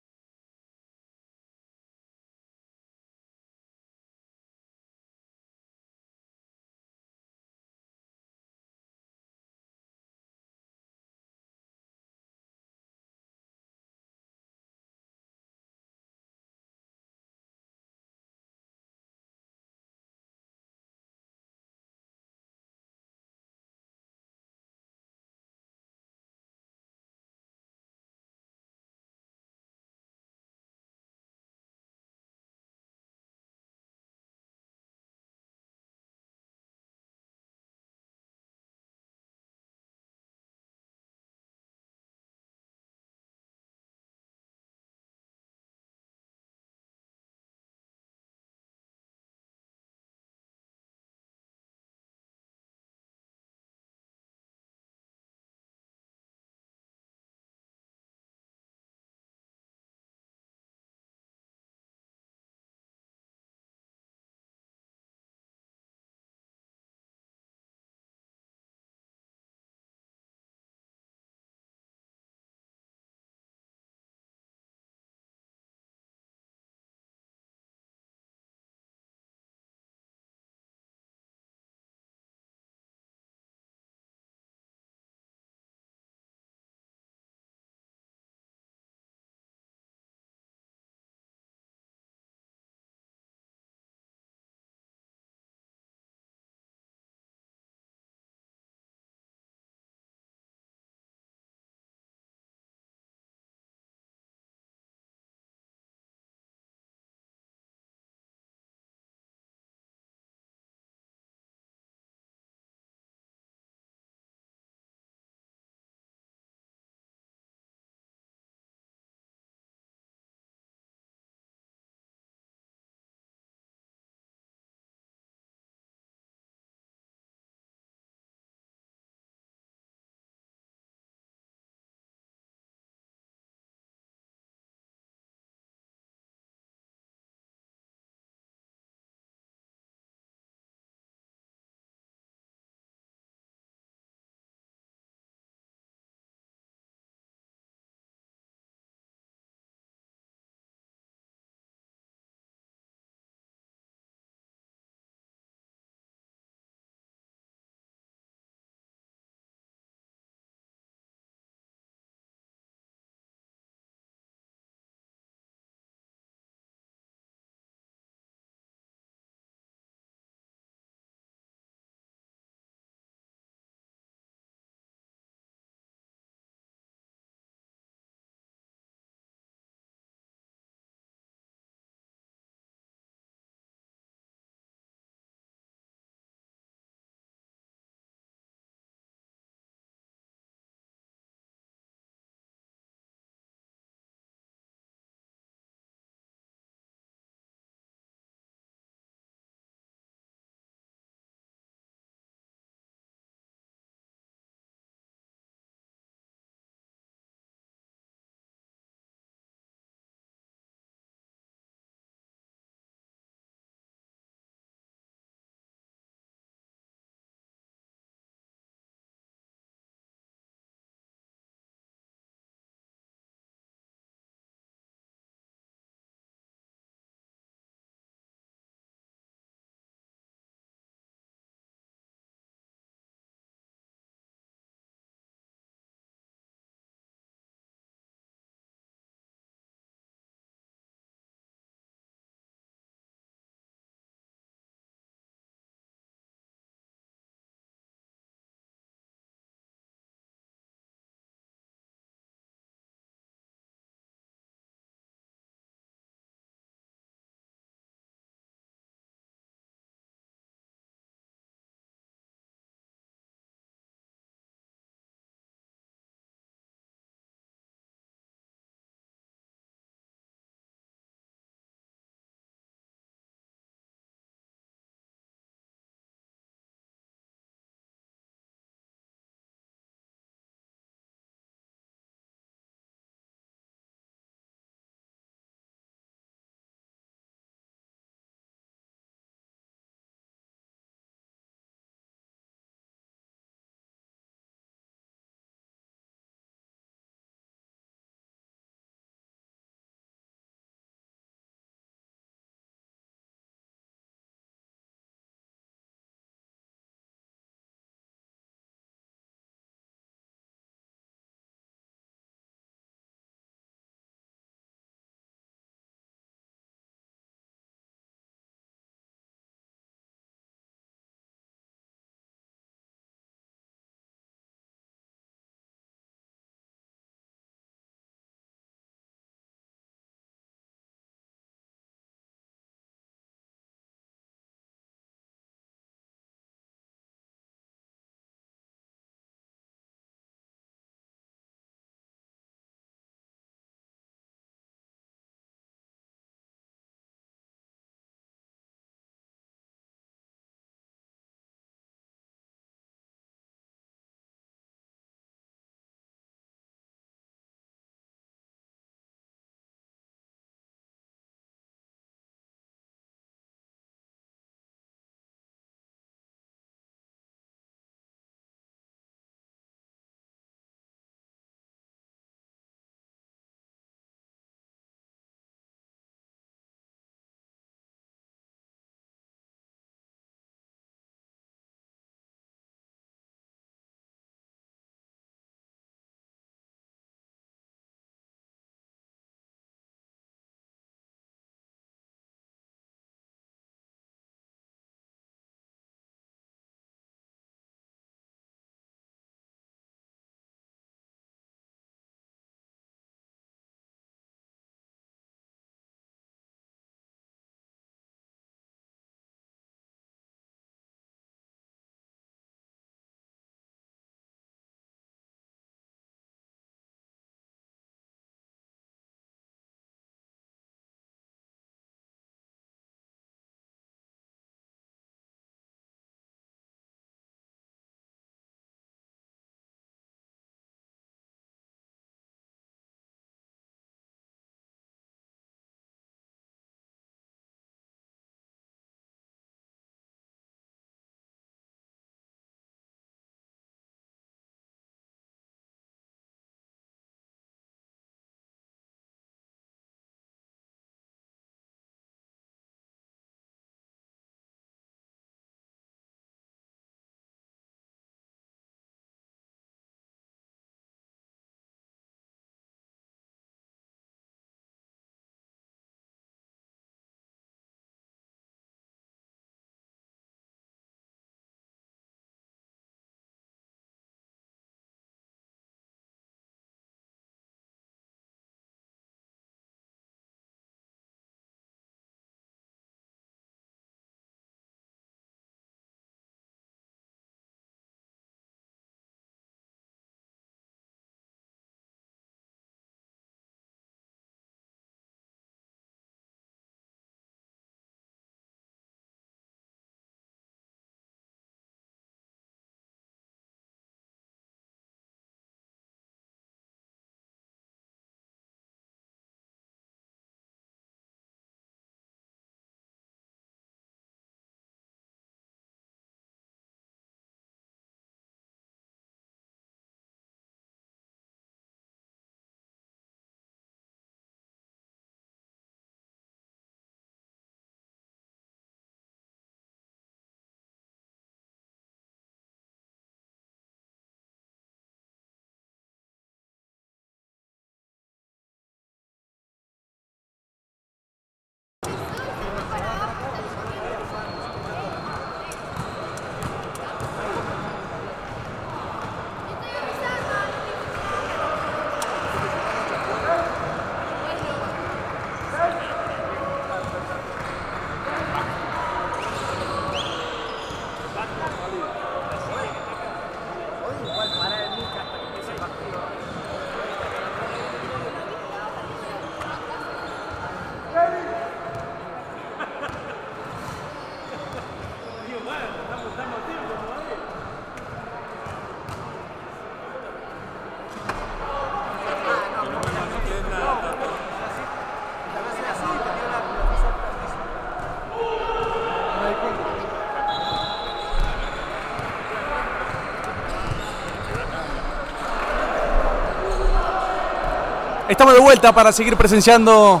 estamos de vuelta para seguir presenciando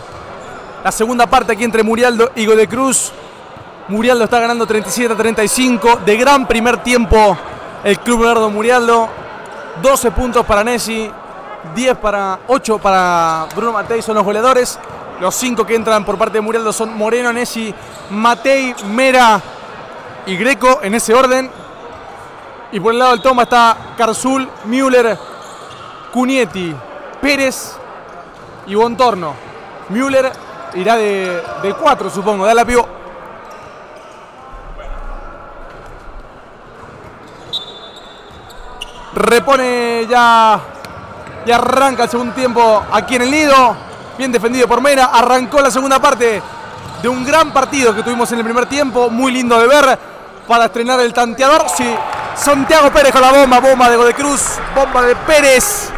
la segunda parte aquí entre Murialdo y Godecruz. Murialdo está ganando 37 a 35. De gran primer tiempo el Club Leonardo Murialdo. 12 puntos para Nessi, 10 para 8 para Bruno Matei son los goleadores. Los 5 que entran por parte de Murialdo son Moreno, Nessi, Matei, Mera y Greco en ese orden. Y por el lado del toma está Carzul, Müller, Cunietti, Pérez y Bontorno. Müller irá de, 4, supongo, da la pio. Repone ya y arranca el segundo tiempo aquí en el nido. Bien defendido por Mena. Arrancó la segunda parte de un gran partido que tuvimos en el primer tiempo. Muy lindo de ver para estrenar el tanteador. Sí, Santiago Pérez con la bomba. Bomba de Godecruz. Bomba de Pérez.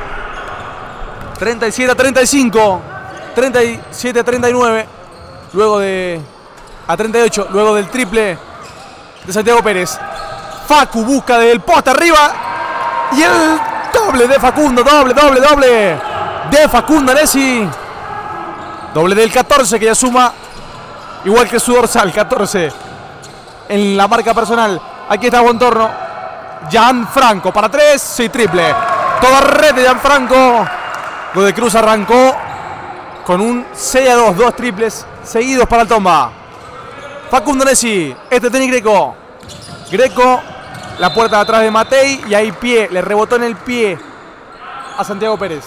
37 a 35. 37 a 39. Luego de. A 38. Luego del triple de Santiago Pérez. Facu busca del poste arriba. Y el doble de Facundo. Doble, doble, doble. De Facundo Alessi. Doble del 14 que ya suma. Igual que su dorsal. 14. En la marca personal. Aquí está Bontorno. Franco para 3. Sí, triple. Toda red de Gianfranco. De Cruz arrancó con un 6 a 2, dos triples seguidos para el tomba. Facundo Nessi, este tenis Greco. Greco, la puerta de atrás de Matei y ahí pie, le rebotó en el pie a Santiago Pérez.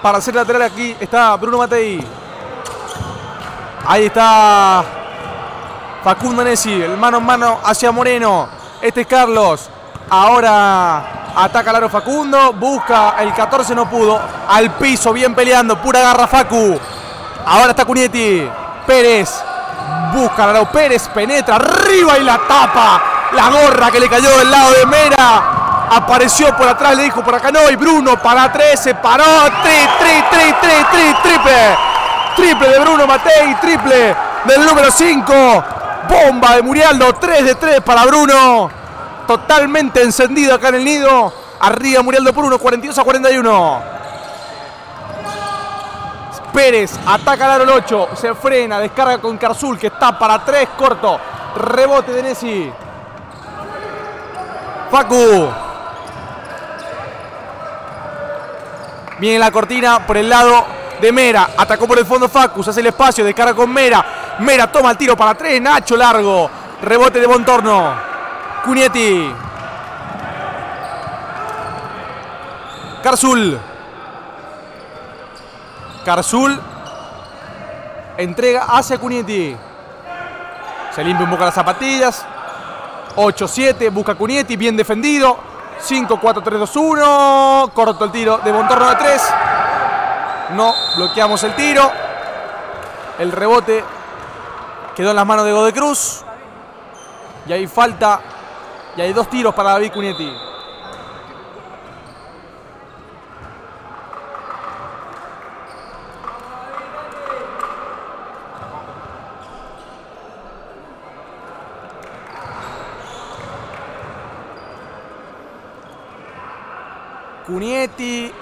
Para hacer lateral aquí está Bruno Matei. Ahí está Facundo Nessi, el mano en mano hacia Moreno. Este es Carlos. Ahora ataca Laro Facundo. Busca el 14, no pudo. Al piso, bien peleando. Pura garra Facu. Ahora está Cunietti. Pérez. Busca Laro Pérez. Penetra arriba y la tapa. La gorra que le cayó del lado de Mera. Apareció por atrás, le dijo por acá no. Y Bruno para 13. Paró. Tri, tri, tri, tri, tri, triple. Triple de Bruno Matei, triple del número 5. Bomba de Murialdo, 3 de 3 para Bruno. Totalmente encendido acá en el nido. Arriba Murialdo por 1, 42 a 41. Pérez ataca al aro 8, se frena, descarga con Carzul que está para 3, corto. Rebote de Nessi. Facu. Viene la cortina por el lado de Mera. Atacó por el fondo Facus, hace el espacio, descarga con Mera. Mera toma el tiro para tres, Nacho largo. Rebote de Bontorno. Cunietti. Carzul. Carzul. Entrega hacia Cunietti. Se limpia un poco las zapatillas. 8-7, busca Cunietti, bien defendido. 5-4-3-2-1. Corto el tiro de Bontorno de 3. No bloqueamos el tiro. El rebote quedó en las manos de Godecruz. Y hay falta. Y hay dos tiros para David Cunietti. Cunietti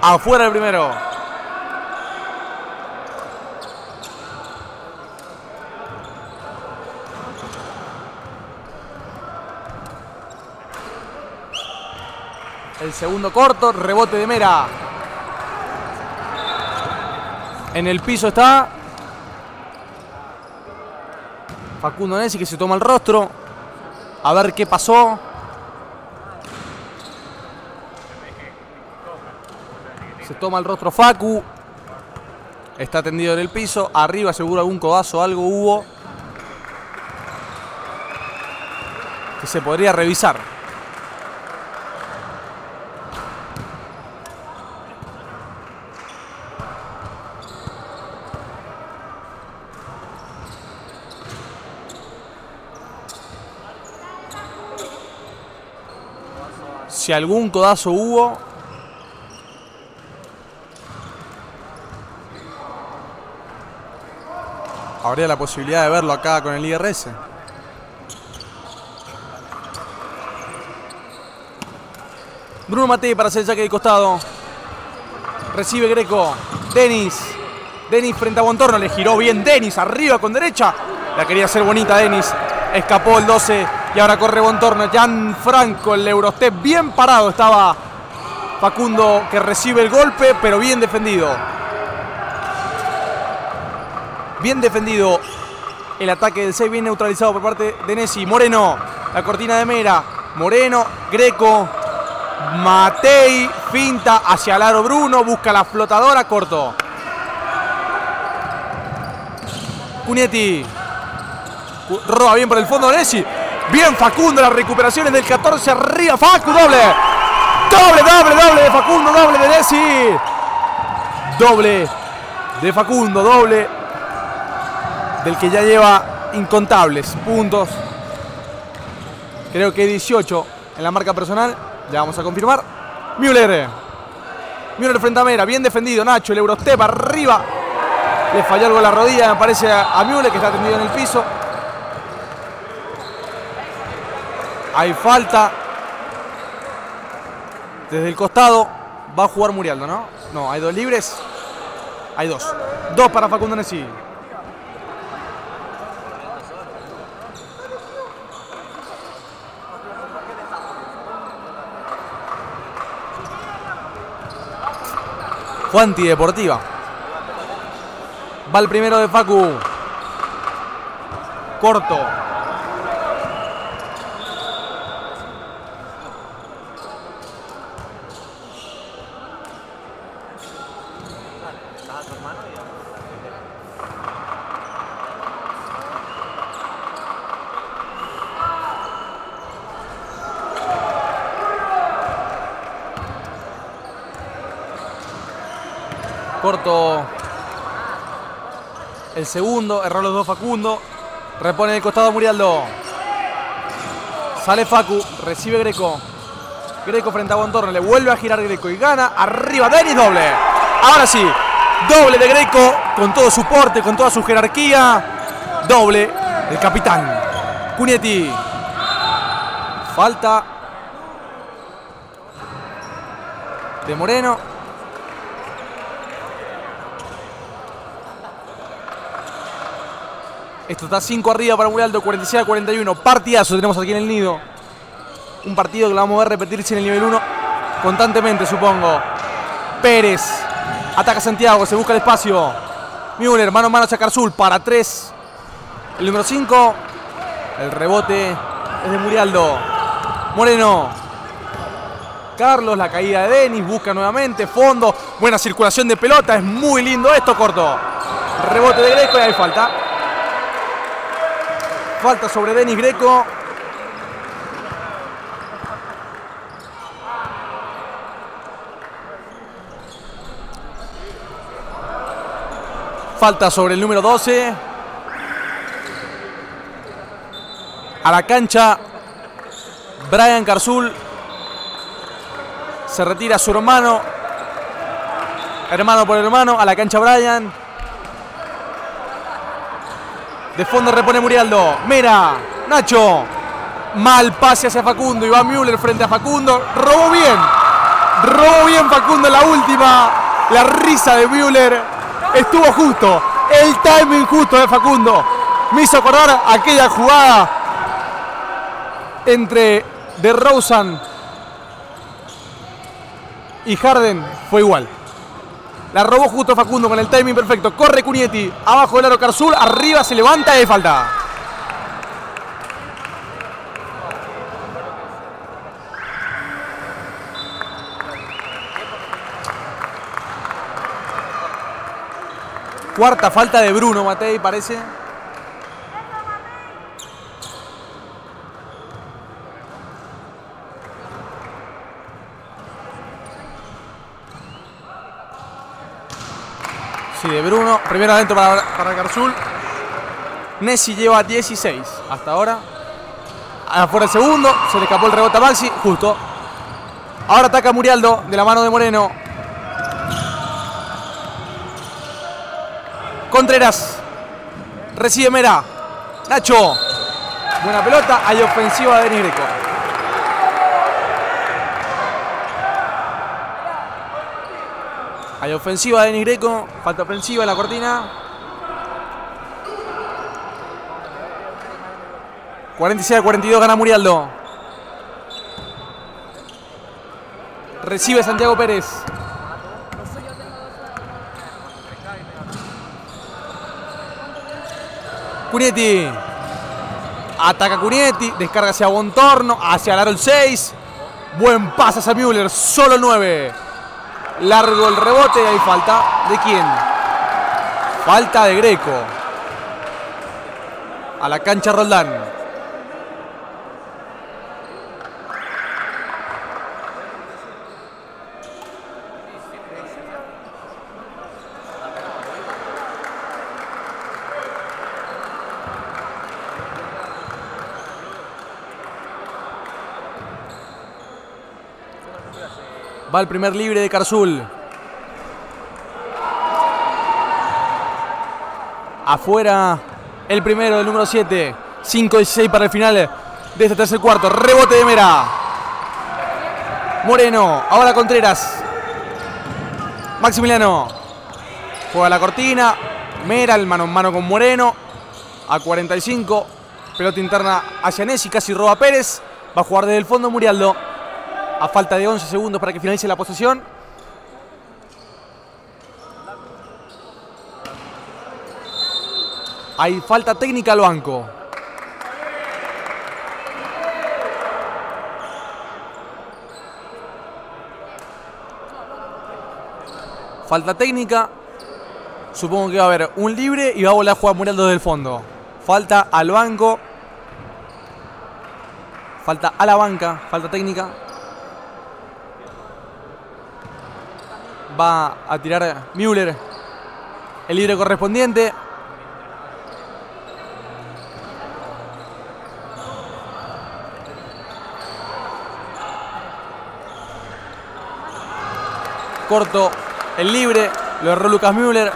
afuera el primero. El segundo corto, rebote de Mera. En el piso está Facundo Nessi que se toma el rostro. A ver qué pasó. Se toma el rostro Facu. Está tendido en el piso. Arriba seguro algún codazo, algo hubo. Que se podría revisar. Si algún codazo hubo. Habría la posibilidad de verlo acá con el IRS. Bruno Matei para hacer el saque de costado. Recibe Greco. Denis. Denis frente a Bontorno. Le giró bien Denis. Arriba con derecha. La quería hacer bonita Denis. Escapó el 12. Y ahora corre Bontorno. Franco el Eurostep. Bien parado estaba Facundo que recibe el golpe. Pero bien defendido. Bien defendido el ataque del 6. Bien neutralizado por parte de Nessi. Moreno. La cortina de Mera. Moreno. Greco. Matei, finta hacia el aro Bruno, busca la flotadora, corto. Cunietti. Roba bien por el fondo Nessi. Bien Facundo, las recuperaciones del 14 arriba. Facu, doble. Doble, doble, doble de Facundo, doble de Nessi. Doble de Facundo, doble del que ya lleva incontables puntos. Creo que 18 en la marca personal. Ya vamos a confirmar. Müller. Müller frente a Mera. Bien defendido. Nacho. El Eurostep arriba. Le falló algo en la rodilla. Me parece a Müller que está tendido en el piso. Hay falta. Desde el costado va a jugar Murialdo, ¿no? No, hay dos libres. Hay dos. Dos para Facundo Nessi. Fue antideportiva. Va el primero de Facu. Corto. Corto. El segundo. Erró los dos Facundo. Repone el costado Murialdo. Sale Facu. Recibe Greco. Greco frente a Bontorno. Le vuelve a girar Greco y gana. Arriba Denis doble. Ahora sí. Doble de Greco. Con todo su porte, con toda su jerarquía. Doble del capitán. Cunietti. Falta. De Moreno. Esto está 5 arriba para Muraldo, 46 a 41. Partidazo tenemos aquí en el nido. Un partido que lo vamos a ver repetirse en el nivel 1 constantemente, supongo. Pérez. Ataca Santiago, se busca el espacio. Müller, mano a mano hacia Carzul para 3. El número 5. El rebote es de Murialdo. Moreno. Carlos, la caída de Denis. Busca nuevamente. Fondo. Buena circulación de pelota. Es muy lindo esto, corto. Rebote de Greco y hay falta. Falta sobre Denis Greco. Falta sobre el número 12. A la cancha. Brian Carzul. Se retira su hermano. Hermano por hermano. A la cancha Brian. De fondo repone Murialdo. Mera. Nacho. Mal pase hacia Facundo. Iván Müller frente a Facundo. Robó bien. Robó bien Facundo la última. La risa de Müller. Estuvo justo. El timing justo de Facundo. Me hizo acordar aquella jugada entre De Rosen y Harden. Fue igual. La robó justo Facundo con el timing perfecto. Corre Cunietti. Abajo del aro Carzul. Arriba se levanta y falta. Cuarta falta de Bruno Matei, parece. De Bruno. Primero adentro para, para Carzul. Nessi lleva 16 hasta ahora. Afuera el segundo. Se le escapó el rebote a Maxi. Justo. Ahora ataca Murialdo de la mano de Moreno. Contreras. Recibe Mera. Nacho. Buena pelota. Hay ofensiva de Denis. Hay ofensiva de Denis Greco. Falta ofensiva en la cortina. 46 a 42 gana Murialdo. Recibe Santiago Pérez. Cunietti. Ataca Cunietti. Descarga hacia Bontorno. Hacia el aro el 6. Buen pase hacia Müller. Solo 9. Largo el rebote y hay falta. ¿De quién? Falta de Greco. A la cancha Roldán. Va el primer libre de Carzul. Afuera el primero del número 7. 5-16 para el final de este tercer cuarto. Rebote de Mera. Moreno. Ahora Contreras. Maximiliano. Juega la cortina. Mera el mano en mano con Moreno. A 45. Pelota interna hacia Nessi. Casi roba Pérez. Va a jugar desde el fondo Murialdo a falta de 11 segundos para que finalice la posesión. Hay falta técnica al banco. Falta técnica. Supongo que va a haber un libre y va a volar a jugar Muriel desde el fondo. Falta al banco. Falta a la banca. Falta técnica. Va a tirar Müller el libre correspondiente. Corto el libre, lo erró Lucas Müller.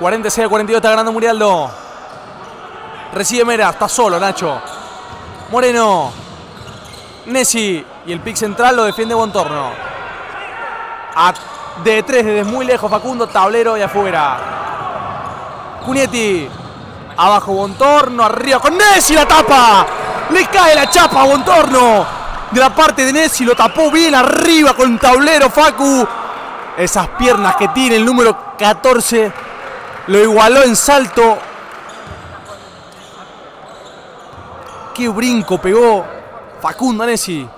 ...46 a 42 está ganando Murialdo. Recibe Mera, está solo Nacho. Moreno. Nessi. Y el pick central lo defiende Bontorno. de tres desde muy lejos Facundo, tablero y afuera. Cunietti. Abajo Bontorno, arriba con Nessi la tapa. Le cae la chapa a Bontorno. De la parte de Nessi lo tapó bien arriba con tablero Facu. Esas piernas que tiene el número 14. Lo igualó en salto Qué brinco pegó Facundo Anesi.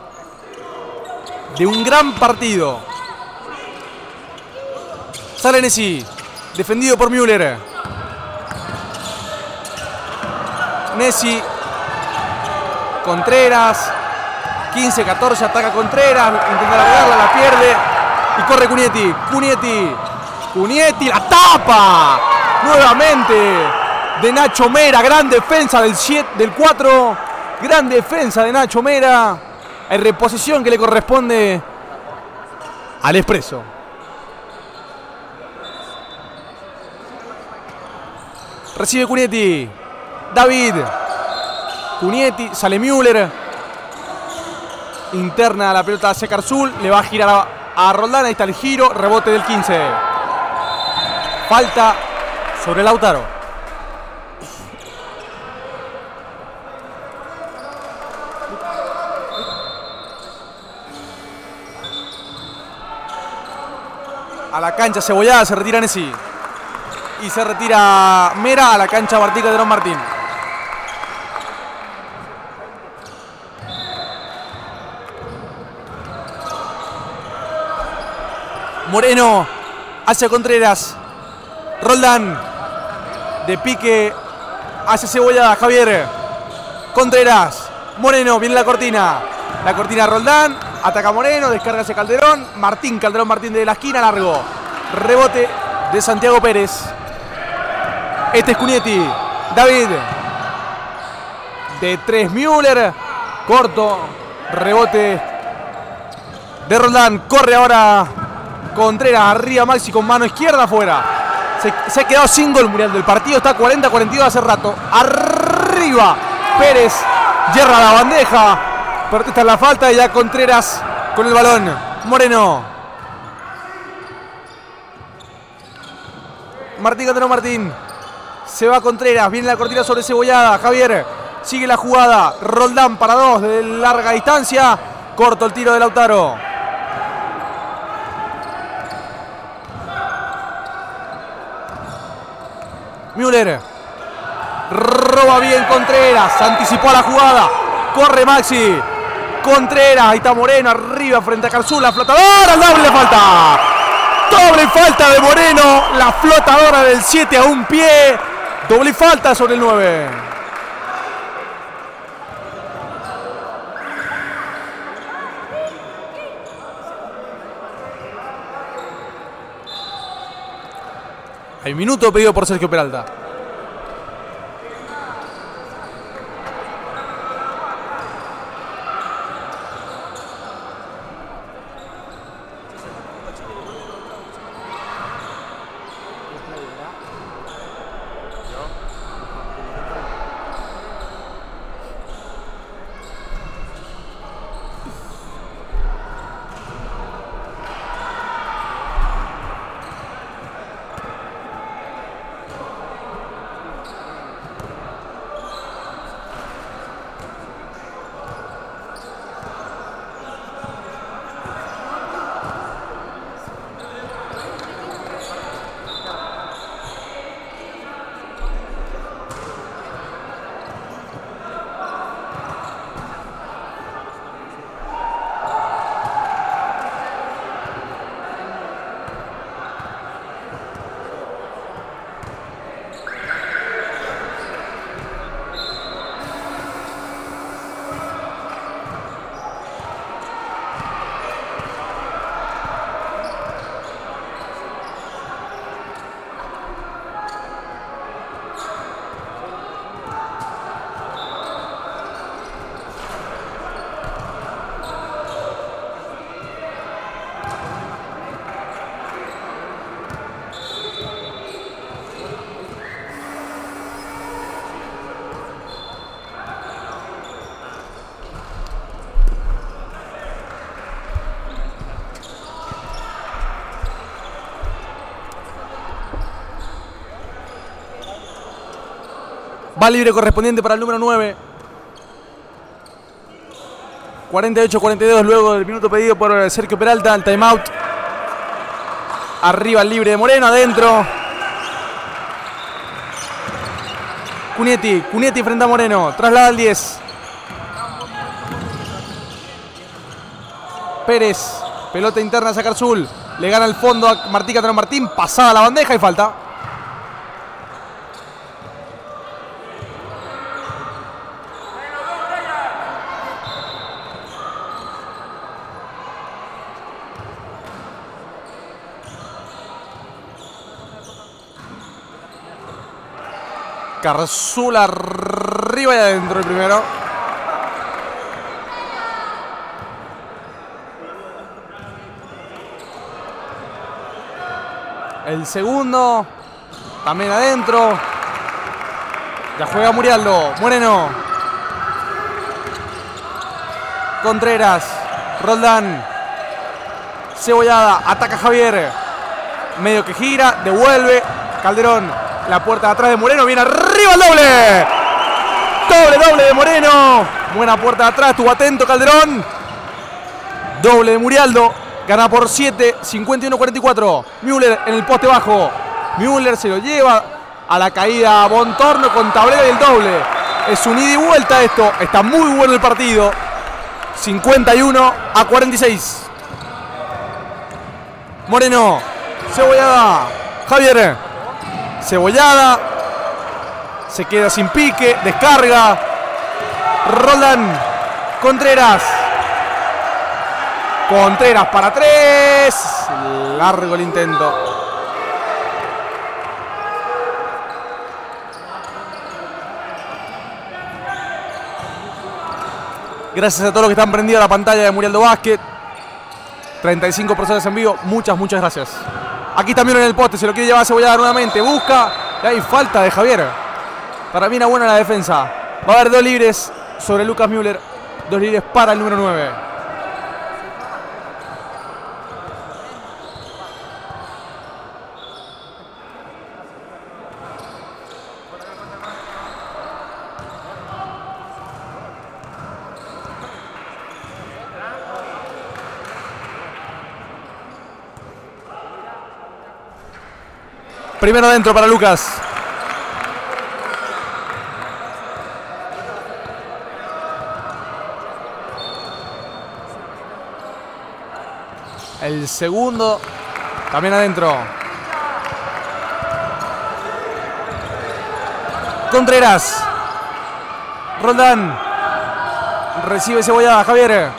De un gran partido. Sale Nessi. Defendido por Müller. Nessi. Contreras. 15-14 ataca Contreras. Intenta largarla, la pierde. Y corre Cunietti. Cunietti. Cunietti la tapa. Nuevamente de Nacho Mera. Gran defensa del, 7, del 4. Gran defensa de Nacho Mera. En reposición que le corresponde al Expreso. Recibe Cunietti. David. Cunietti. Sale Müller. Interna la pelota hacia Carzul. Le va a girar a, a Roldán. Ahí está el giro. Rebote del 15. Falta sobre Lautaro. A la cancha Cebollada, se retira Nessi. Y se retira Mera a la cancha Martica de Don Martín. Moreno hacia Contreras. Roldán. De pique hacia Cebollada. Javier. Contreras. Moreno. Viene la cortina. La cortina Roldán. Ataca Moreno, descarga hacia Calderón. Martín, Calderón Martín de la esquina, largo. Rebote de Santiago Pérez. Este es Cunietti. David. De tres Müller. Corto. Rebote de Roldán. Corre ahora Contreras. Arriba Maxi con mano izquierda afuera. Se, ha quedado sin gol Muriel del partido. Está 40-42 hace rato. Arriba Pérez. Yerra la bandeja. Protesta la falta y ya Contreras con el balón. Moreno. Martín Cantero Martín. Se va Contreras. Viene la cortina sobre Cebollada. Javier. Sigue la jugada. Roldán para dos de larga distancia. Corto el tiro de Lautaro. Müller. Roba bien Contreras. Anticipó la jugada. Corre Maxi. Contreras. Ahí está Moreno arriba frente a Carzula. Flotadora. Doble falta. Doble falta de Moreno. La flotadora del 7 a un pie. Doble falta sobre el 9. Hay minuto pedido por Sergio Peralta. Va libre correspondiente para el número 9. 48-42 luego del minuto pedido por Sergio Peralta, el timeout. Arriba el libre de Moreno, adentro. Cunietti, Cunietti frente a Moreno, traslada al 10. Pérez, pelota interna a Sacarzul. Le gana el fondo a Martín Catrón Martín, pasada la bandeja y falta. Carzula arriba y adentro el primero. El segundo. También adentro. Ya juega Murialdo. Moreno. Contreras. Roldán. Cebollada. Ataca Javier. Medio que gira. Devuelve. Calderón. La puerta de atrás de Moreno. Viene arriba el doble. Doble, doble de Moreno. Buena puerta atrás. Estuvo atento Calderón. Doble de Murialdo. Gana por 7. 51-44. Müller en el poste bajo. Müller se lo lleva a la caída Bontorno con tablero y el doble. Es un ida y vuelta esto. Está muy bueno el partido. 51 a 46. Moreno. Cebollada. Javier. Cebollada. Se queda sin pique. Descarga. Roland. Contreras. Contreras para tres. Largo el intento. Gracias a todos los que están prendidos a la pantalla de Murialdo Basket. 35 personas en vivo. Muchas, muchas gracias. Aquí también en el poste. Se lo quiere llevar a Cebollada nuevamente. Busca. Y hay falta de Javier. Para mí una buena la defensa. Va a haber dos libres sobre Lucas Müller. Dos libres para el número 9. Primero adentro para Lucas. El segundo también adentro. Contreras. Roldán. Recibe cebollada Javier.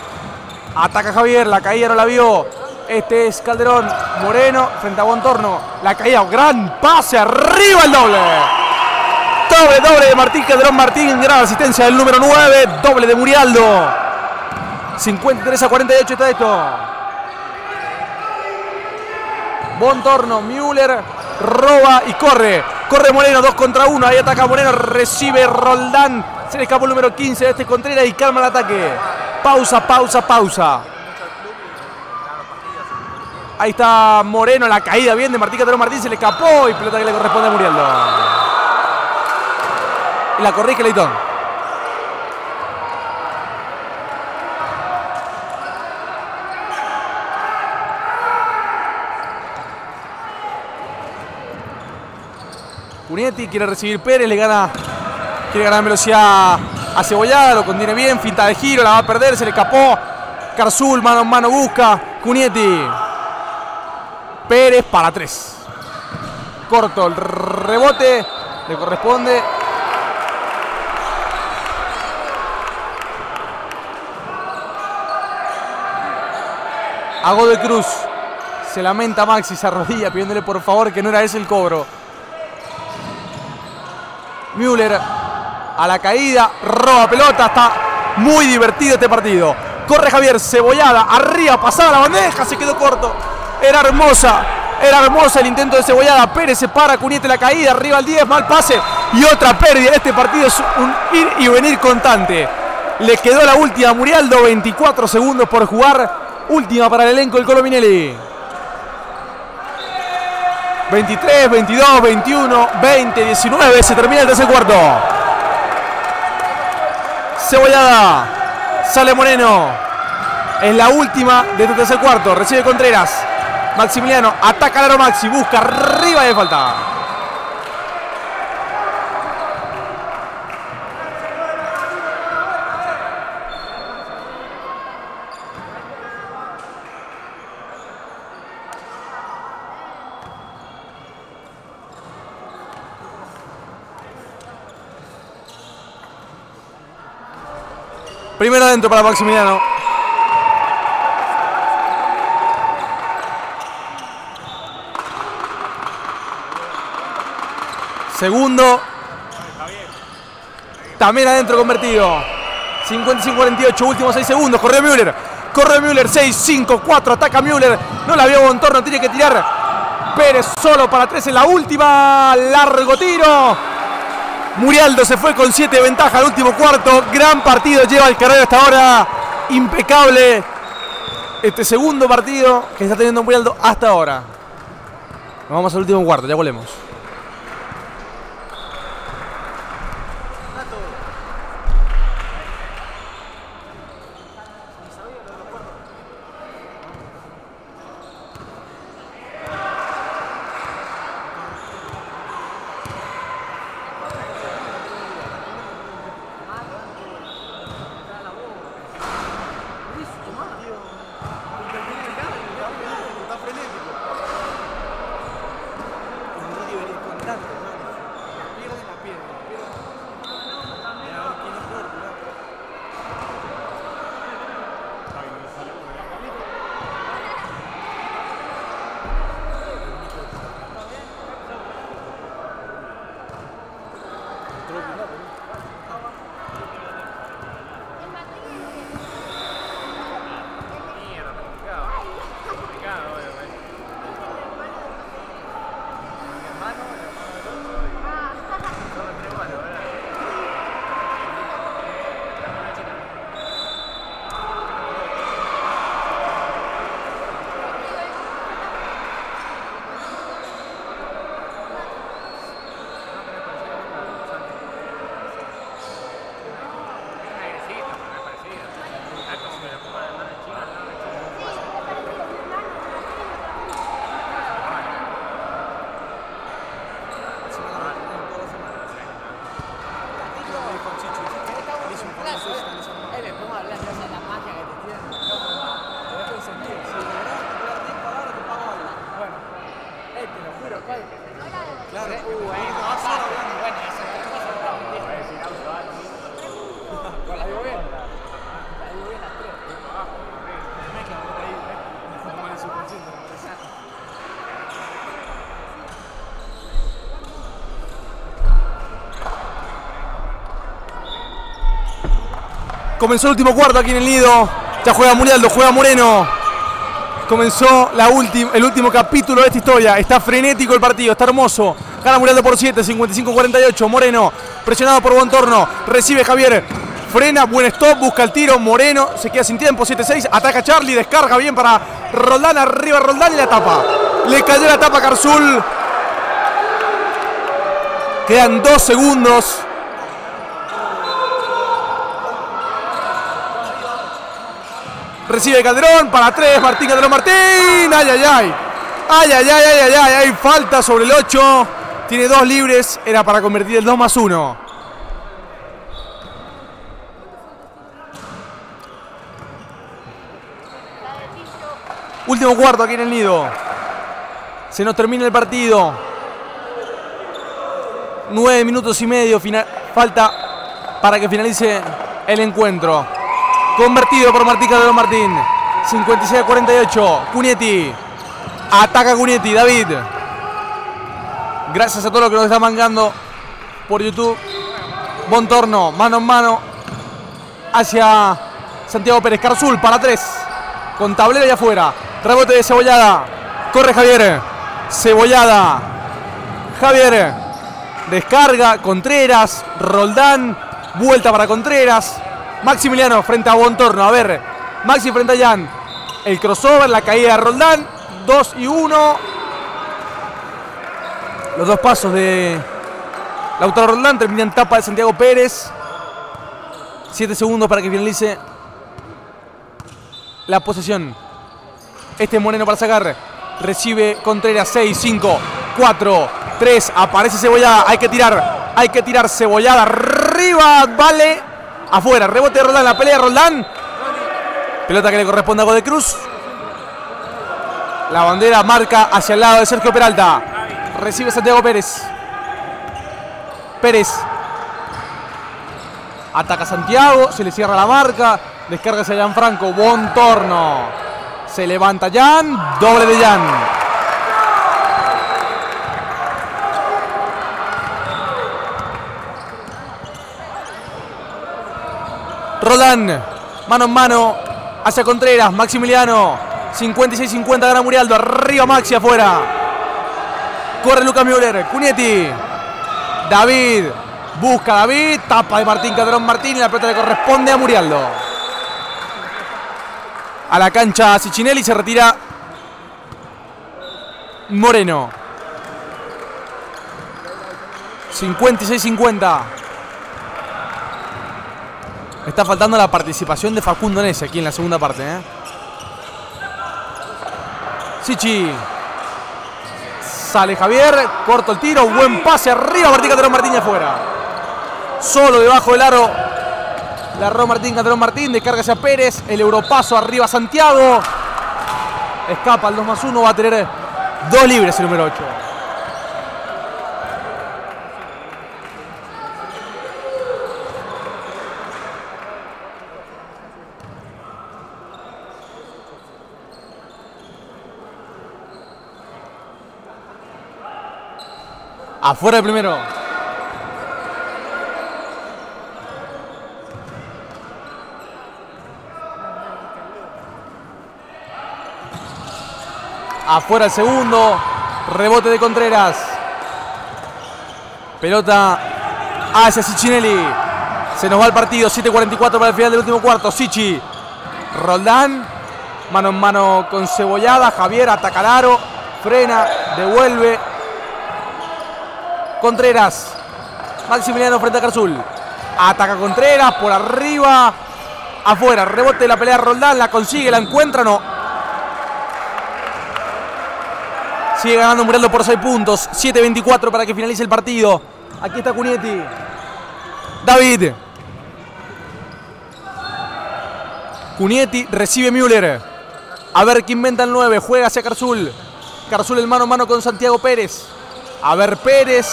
Ataca Javier. La caída no la vio. Este es Calderón. Moreno frente a Bontorno. La caída. Gran pase. Arriba el doble. Doble, doble de Martín Calderón Martín. Gran asistencia del número 9. Doble de Murialdo. 53 a 48 está esto. Bontorno, Müller roba y corre. Corre Moreno, 2 contra 1. Ahí ataca Moreno, recibe Roldán. Se le escapó el número 15 de este Contreras y calma el ataque. Pausa, pausa, pausa. Ahí está Moreno, la caída bien de Martín Caterón Martín. Se le escapó y pelota que le corresponde a Murieldo. Y la corrige Leitón. Cunietti quiere recibir Pérez, le gana, quiere ganar velocidad a Cebollada, lo contiene bien, finta de giro, la va a perder, se le escapó. Carzul, mano en mano busca, Cunietti. Pérez para tres. Corto el rebote, le corresponde. A de Cruz. Se lamenta Maxi, se arrodilla pidiéndole por favor que no era ese el cobro. Müller a la caída, roba pelota, está muy divertido este partido. Corre Javier, Cebollada, arriba, pasada la bandeja, se quedó corto. Era hermosa, era hermosa el intento de Cebollada. Pérez se para, Cuniete la caída, arriba al 10, mal pase y otra pérdida. Este partido es un ir y venir constante. Le quedó la última a Murialdo, 24 segundos por jugar. Última para el elenco del Colominelli. 23, 22, 21, 20, 19. Se termina el tercer cuarto. Cebollada. Sale Moreno. Es la última de este tercer cuarto. Recibe Contreras. Maximiliano ataca al aro Maxi. Busca arriba de falta. Primero adentro para Maximiliano. Segundo. También adentro convertido. 55-48, últimos 6 segundos. Corre Müller. Corre Müller, 6, 5, 4. Ataca Müller. No la vio Bontorno, tiene que tirar. Pérez solo para 3 en la última. Largo tiro. Murialdo se fue con 7 de ventaja al último cuarto. Gran partido lleva el carrera hasta ahora. Impecable. Este segundo partido que está teniendo Murialdo hasta ahora. Nos vamos al último cuarto, ya volvemos. Comenzó el último cuarto aquí en el nido. Ya juega Murialdo, juega Moreno. Comenzó la el último capítulo de esta historia. Está frenético el partido, está hermoso. Gana Murialdo por 7, 55-48. Moreno, presionado por Bontorno. Recibe Javier. Frena, buen stop, busca el tiro. Moreno se queda sin tiempo, 7-6. Ataca Charlie, descarga bien para Roldán. Arriba Roldán y la tapa. Le cayó la tapa a Carzul. Quedan dos segundos. Recibe Calderón para tres. Martín Calderón Martín. Ay, ay, ay. Ay, ay, ay, ay, ay, ay. Hay falta sobre el 8. Tiene dos libres. Era para convertir el 2 más 1. Último cuarto aquí en el nido. Se nos termina el partido. Nueve minutos y medio. Final, falta para que finalice el encuentro. Convertido por Martín Calderón Martín. 56 a 48. Cunietti. Ataca Cunietti. David. Gracias a todos los que nos están mangando por YouTube. Bontorno. Mano en mano. Hacia Santiago Pérez. Carzul para tres. Con tablero y afuera. Rebote de Cebollada. Corre Javier. Cebollada. Javier. Descarga. Contreras. Roldán. Vuelta para Contreras. Maximiliano frente a Bontorno. A ver, Maxi frente a Jan. El crossover, la caída de Roldán. 2 y 1. Los dos pasos de Lautaro Roldán terminan tapa de Santiago Pérez. 7 segundos para que finalice la posesión. Este Moreno para sacar. Recibe Contreras 6, 5, 4, 3. Aparece Cebollada. Hay que tirar. Hay que tirar Cebollada. Arriba. Vale. Afuera, rebote de Roldán, la pelea de Roldán. Pelota que le corresponde a Cruz. La bandera marca hacia el lado de Sergio Peralta. Recibe Santiago Pérez. Pérez. Ataca Santiago, se le cierra la marca. Descarga hacia Jan Franco. Buen torno. Se levanta Jan. Doble de Jan. Roldán, mano en mano hacia Contreras, Maximiliano, 56-50 gana Murialdo, arriba Maxi afuera. Corre Lucas Müller, Cunietti, David, busca David, tapa de Martín Cadrón Martín y la pelota le corresponde a Murialdo. A la cancha Cicinelli se retira Moreno. 56-50. Está faltando la participación de Facundo Nese aquí en la segunda parte. ¿eh? Sichi. Sale Javier. Corto el tiro. Buen pase arriba. Martín Caterón Martín afuera. Solo debajo del aro. La erró Martín Caterón Martín. Descarga hacia Pérez. El europaso arriba Santiago. Escapa al 2 más 1. Va a tener dos libres el número 8. Afuera el primero. Afuera el segundo. Rebote de Contreras. Pelota hacia Cicinelli. Se nos va el partido. 7.44 para el final del último cuarto. Sichi. Roldán. Mano en mano con Cebollada. Javier ataca al aro. Frena. Devuelve. Contreras. Maximiliano frente a Carzul. Ataca Contreras por arriba. Afuera. Rebote de la pelea Roldán. La consigue, la encuentra, no. Sigue ganando Muraldo por 6 puntos. 7-24 para que finalice el partido. Aquí está Cunietti. David. Cunietti recibe Müller. A ver qué inventa el 9. Juega hacia Carzul. Carzul el mano a mano con Santiago Pérez. A ver Pérez.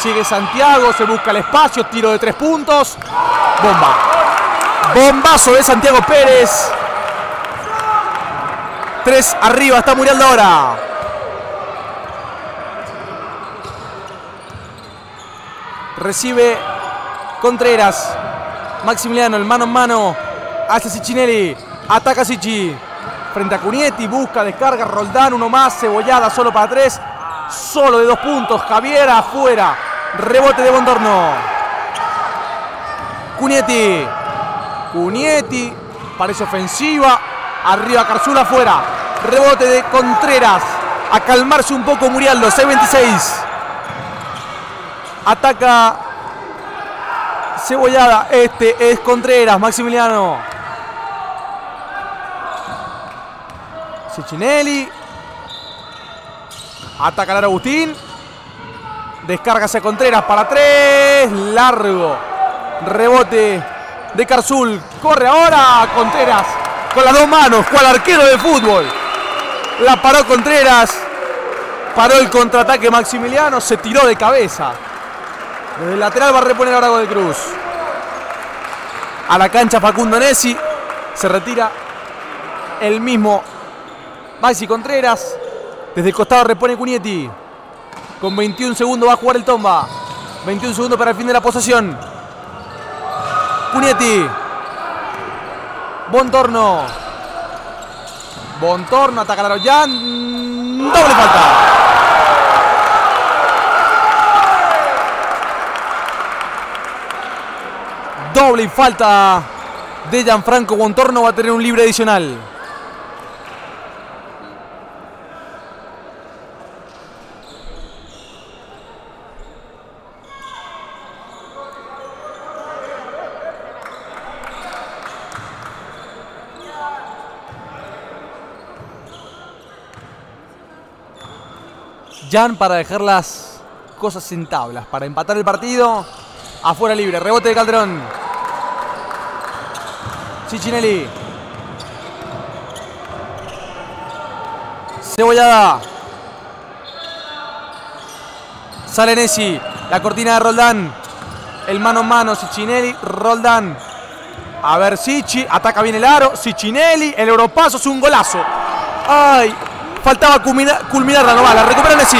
Sigue Santiago, se busca el espacio, tiro de tres puntos. Bomba. Bombazo de Santiago Pérez. Tres arriba, está Muriel ahora. Recibe Contreras. Maximiliano, el mano en mano. Hacia Sichinelli. Ataca Sichi. Frente a Cunietti. Busca, descarga. Roldán, uno más. Cebollada solo para tres. Solo de dos puntos. Javier afuera. Rebote de Bondorno. Cunietti. Cunietti. Parece ofensiva. Arriba Carzula afuera. Rebote de Contreras. A calmarse un poco Murialdo. 6-26. Ataca Cebollada. Este es Contreras. Maximiliano. Ciccinelli. Ataca Lara Agustín. Descárgase Contreras para tres. Largo. Rebote de Carzul. Corre ahora Contreras. Con las dos manos. Cual arquero de fútbol. La paró Contreras. Paró el contraataque Maximiliano. Se tiró de cabeza. Desde el lateral va a reponer ahora de Cruz. A la cancha Facundo Nessi. Se retira el mismo Maxi Contreras. Desde el costado repone Cunietti. Con 21 segundos va a jugar el Tomba. 21 segundos para el fin de la posesión. Cunietti. Bontorno. Bontorno ataca a Laroyan. Doble falta. Doble y falta de Gianfranco Bontorno va a tener un libre adicional. Jan para dejar las cosas en tablas, para empatar el partido. Afuera libre, rebote de Calderón. Ciccinelli. Cebollada. Sale Nessi. La cortina de Roldán. El mano a mano. Ciccinelli. Roldán. A ver, Sichi. Ataca bien el aro. Ciccinelli. El europaso es un golazo. Ay. Faltaba culminar, culminarla nomás. La recupera Nessi.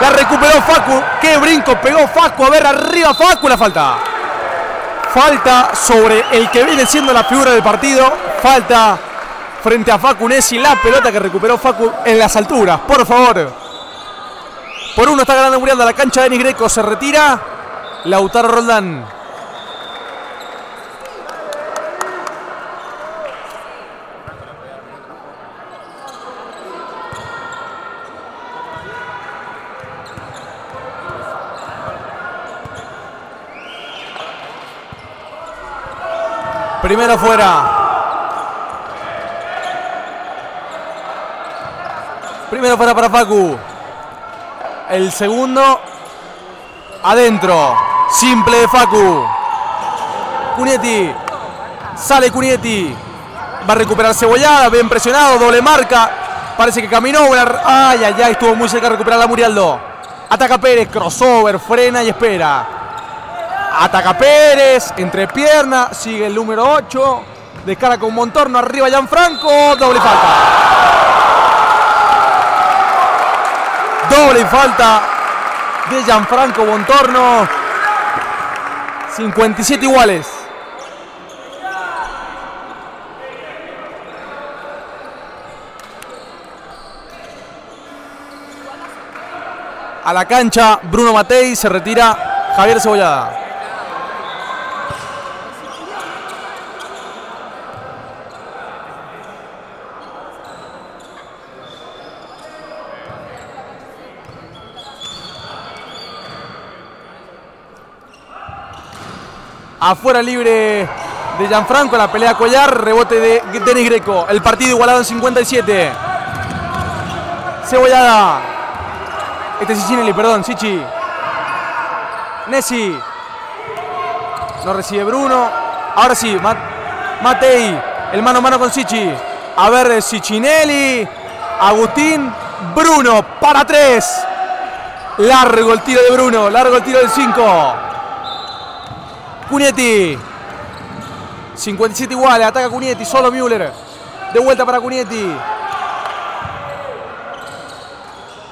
La recuperó Facu. Qué brinco pegó Facu. A ver, arriba Facu. La falta. Falta sobre el que viene siendo la figura del partido. Falta frente a Facu Nessi. La pelota que recuperó Facu en las alturas. Por favor. Por uno está ganando Murialda. La cancha de Denis Greco se retira. Lautaro Roldán. Primero fuera. Primero fuera para Facu. El segundo adentro. Simple de Facu. Cunietti. Sale Cunietti. Va a recuperar Cebollada. Bien presionado. Doble marca. Parece que caminó. Ay, ay, ay. Estuvo muy cerca de recuperar la Murialdo. Ataca Pérez. Crossover. Frena y espera. Ataca Pérez, entre pierna, sigue el número 8, descarga con Montorno, arriba Gianfranco, doble falta. Doble falta de Gianfranco Montorno. 57 iguales. A la cancha Bruno Matei, se retira Javier Cebollada. Afuera libre de Gianfranco, la pelea collar, rebote de Denis Greco. El partido igualado en 57. Cebollada. Este es Ciccinelli, perdón, Sichi. Nessi. No recibe Bruno. Ahora sí, Matei. El mano a mano con Sichi. A ver, Ciccinelli. Agustín. Bruno para tres. Largo el tiro de Bruno, largo el tiro del 5. Cunietti. 57 iguales, ataca Cunietti, solo Müller. De vuelta para Cunietti.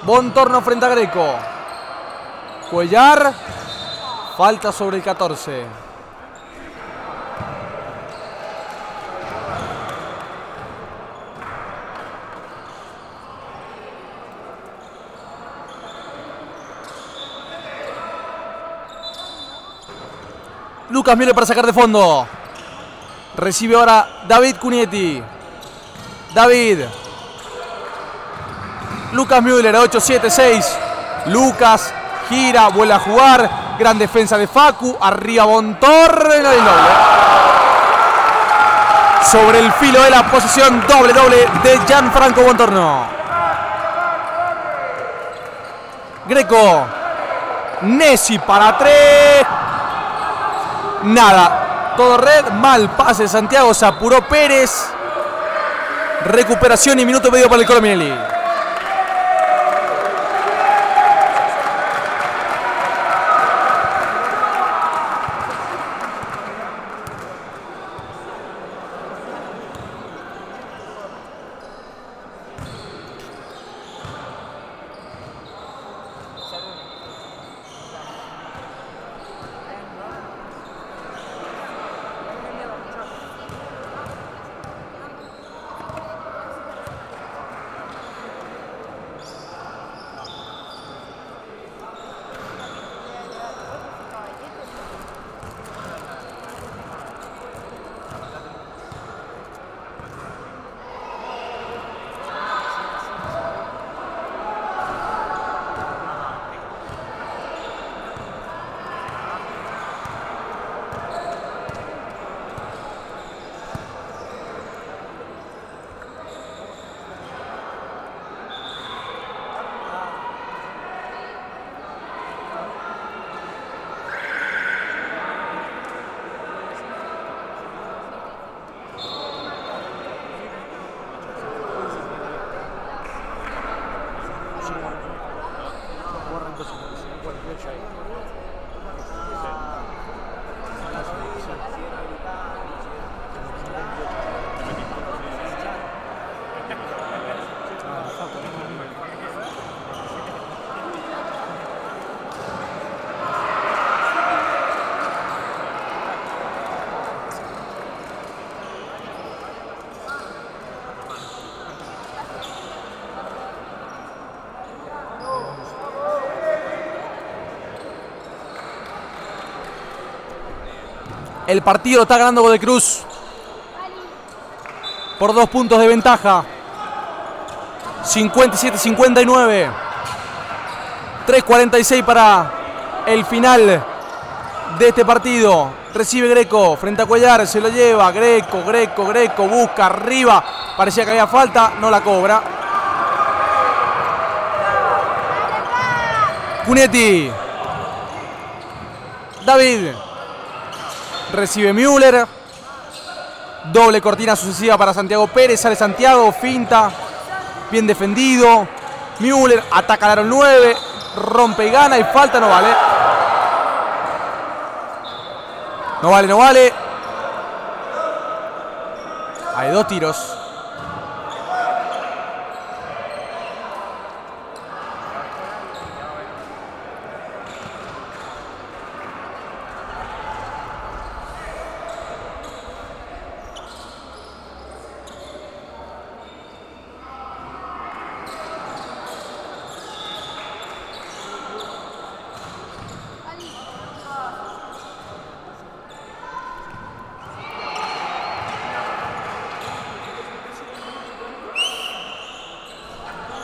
Bontorno frente a Greco. Cuellar. Falta sobre el 14. Lucas Müller para sacar de fondo. Recibe ahora David Cunietti. David. Lucas Müller, 8-7-6. Lucas gira, vuelve a jugar. Gran defensa de Facu. Arriba Bontorre. No hay doble. Sobre el filo de la posición doble doble de Gianfranco Bontorno. Greco. Nessi para tres. Nada. Todo red. Mal pase Santiago. Se apuró Pérez. Recuperación y minuto medio para el Colomielli. El partido está ganando Godoy Cruz. Por dos puntos de ventaja. 57-59. 3.46 para el final de este partido. Recibe Greco frente a Cuellar, se lo lleva. Greco, Greco, Greco, busca arriba. Parecía que había falta, no la cobra. Cunetti. David. Recibe Müller. Doble cortina sucesiva para Santiago Pérez. Sale Santiago, finta. Bien defendido. Müller ataca al aro 9. Rompe y gana y falta, no vale. No vale, no vale. Hay dos tiros.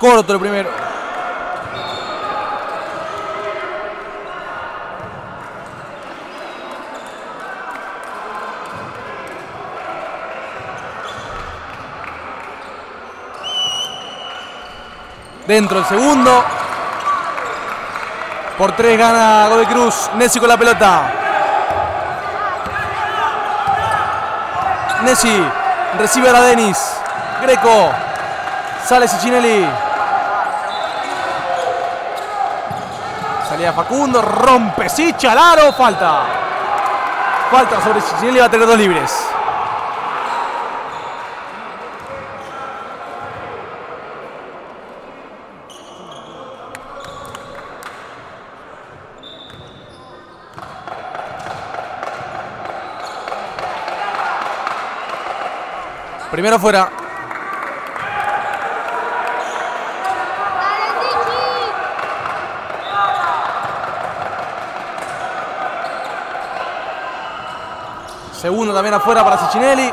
Corto el primero. Dentro el segundo. Por tres gana Godoy Cruz. Nessi con la pelota. Nessi recibe a la Denis. Greco. Sale Sichinelli. Facundo, rompe Sichi al aro, falta. Falta sobre Ciccinelli, va a tener dos libres. Primero fuera. Segundo también afuera para Ciccinelli.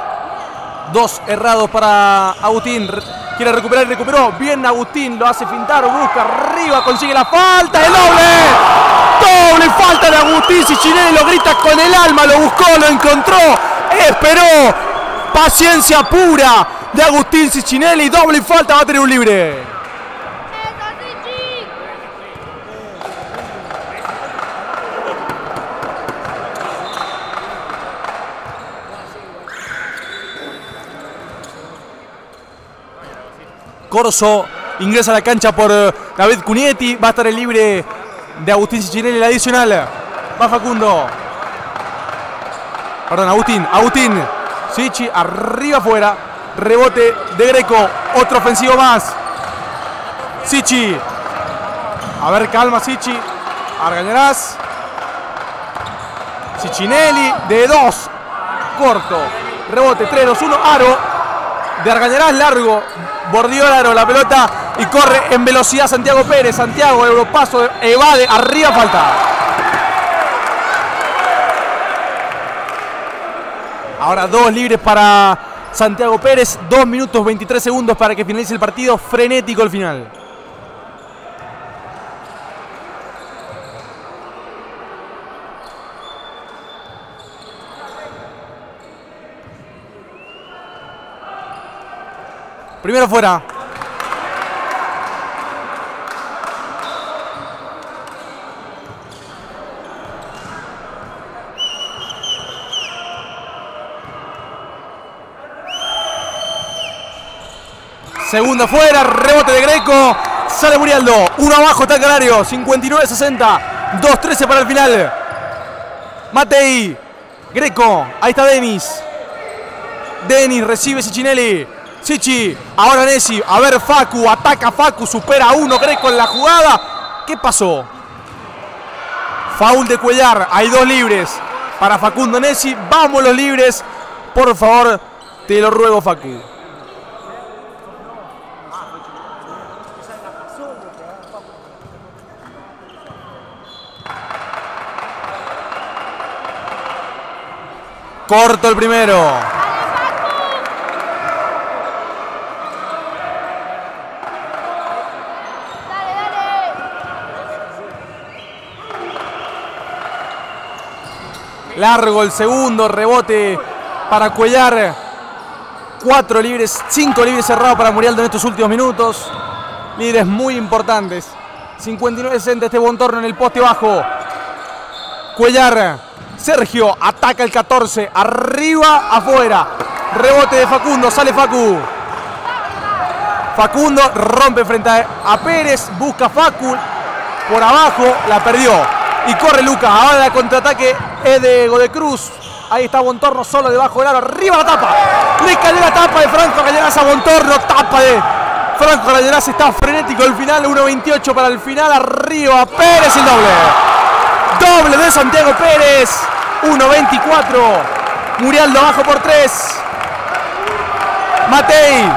Dos errados para Agustín. Quiere recuperar y recuperó. Bien Agustín, lo hace fintar, busca arriba, consigue la falta. ¡El doble! ¡Doble falta de Agustín! Ciccinelli lo grita con el alma, lo buscó, lo encontró. Esperó. Paciencia pura de Agustín Ciccinelli. Doble falta, va a tener un libre. Corso ingresa a la cancha por eh, David Cunietti. Va a estar el libre de Agustín Ciccinelli, el adicional. Va Facundo. Perdón, Agustín. Agustín. Sichi arriba afuera. Rebote de Greco. Otro ofensivo más. Sichi. A ver, calma, Sichi. Argañarás. Ciccinelli de dos. Corto. Rebote 3, 2, 1. Aro. De Argañarás largo. Bordeó el aro la pelota y corre en velocidad Santiago Pérez. Santiago, Europaso, evade, arriba falta. Ahora dos libres para Santiago Pérez. Dos minutos 23 segundos para que finalice el partido. Frenético el final. Primero fuera. Segunda fuera, rebote de Greco. Sale Murialdo. Uno abajo está Canario. 59-60. 2-13 para el final. Matei. Greco. Ahí está Denis. Denis recibe Sichinelli. Sichi. Ahora Nessi. A ver Facu. Ataca Facu. Supera uno Greco en la jugada. ¿Qué pasó? Faul de Cuellar. Hay dos libres para Facundo Nessi. Vamos los libres. Por favor, te lo ruego Facu. Corto el primero. Largo el segundo, rebote para Cuellar. Cuatro libres, cinco libres cerrados para Murialdo en estos últimos minutos. Libres muy importantes. 59-60 este buen torno en el poste bajo. Cuellar. Sergio ataca el 14. Arriba, afuera. Rebote de Facundo. Sale Facu. Facundo rompe frente a a Pérez. Busca Facu. Por abajo. La perdió. Y corre Lucas. Ahora el contraataque es de Godecruz. Ahí está Bontorno solo debajo del aro. Arriba la tapa. Le cayó la tapa de Franco Galleras a Bontorno. Tapa de Franco Galleras. Está frenético el final. 1.28 para el final. Arriba Pérez el doble. Doble de Santiago Pérez. 1.24. Murialdo abajo por 3. Matei.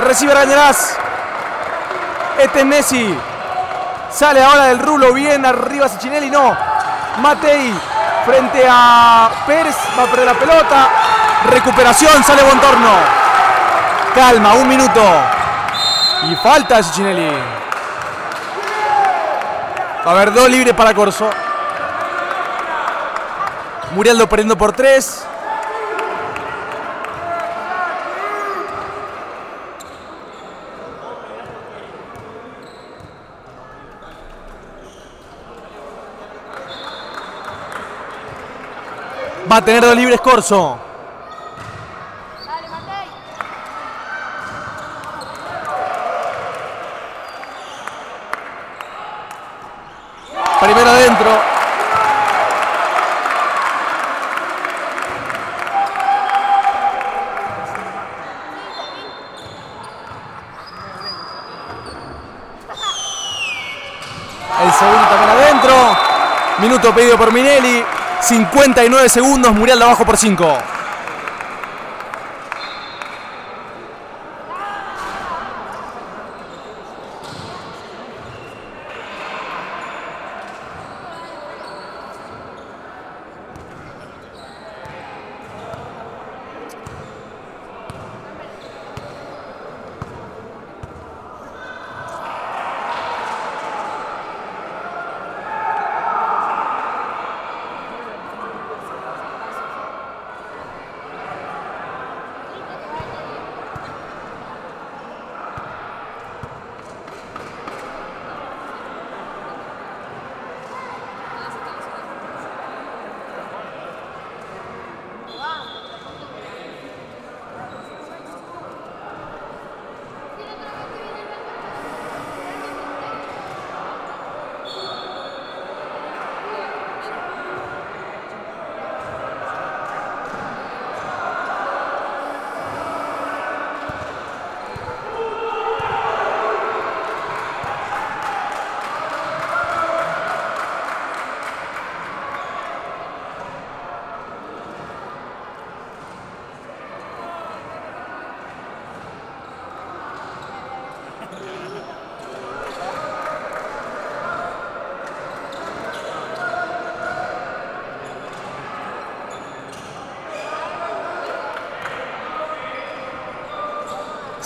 Recibe Rañarás. Este es Messi. Sale ahora del rulo. Bien arriba Sichinelli. No. Matei. Frente a Pérez. Va a perder la pelota. Recuperación. Sale Bontorno. Calma. Un minuto. Y falta de Sichinelli. Va a haber dos libres para Corso. Murialdo perdiendo por tres. Va a tener dos libres Corso. Primero adentro. El segundo también adentro. Minuto pedido por Minelli. 59 segundos. Muriel de abajo por 5.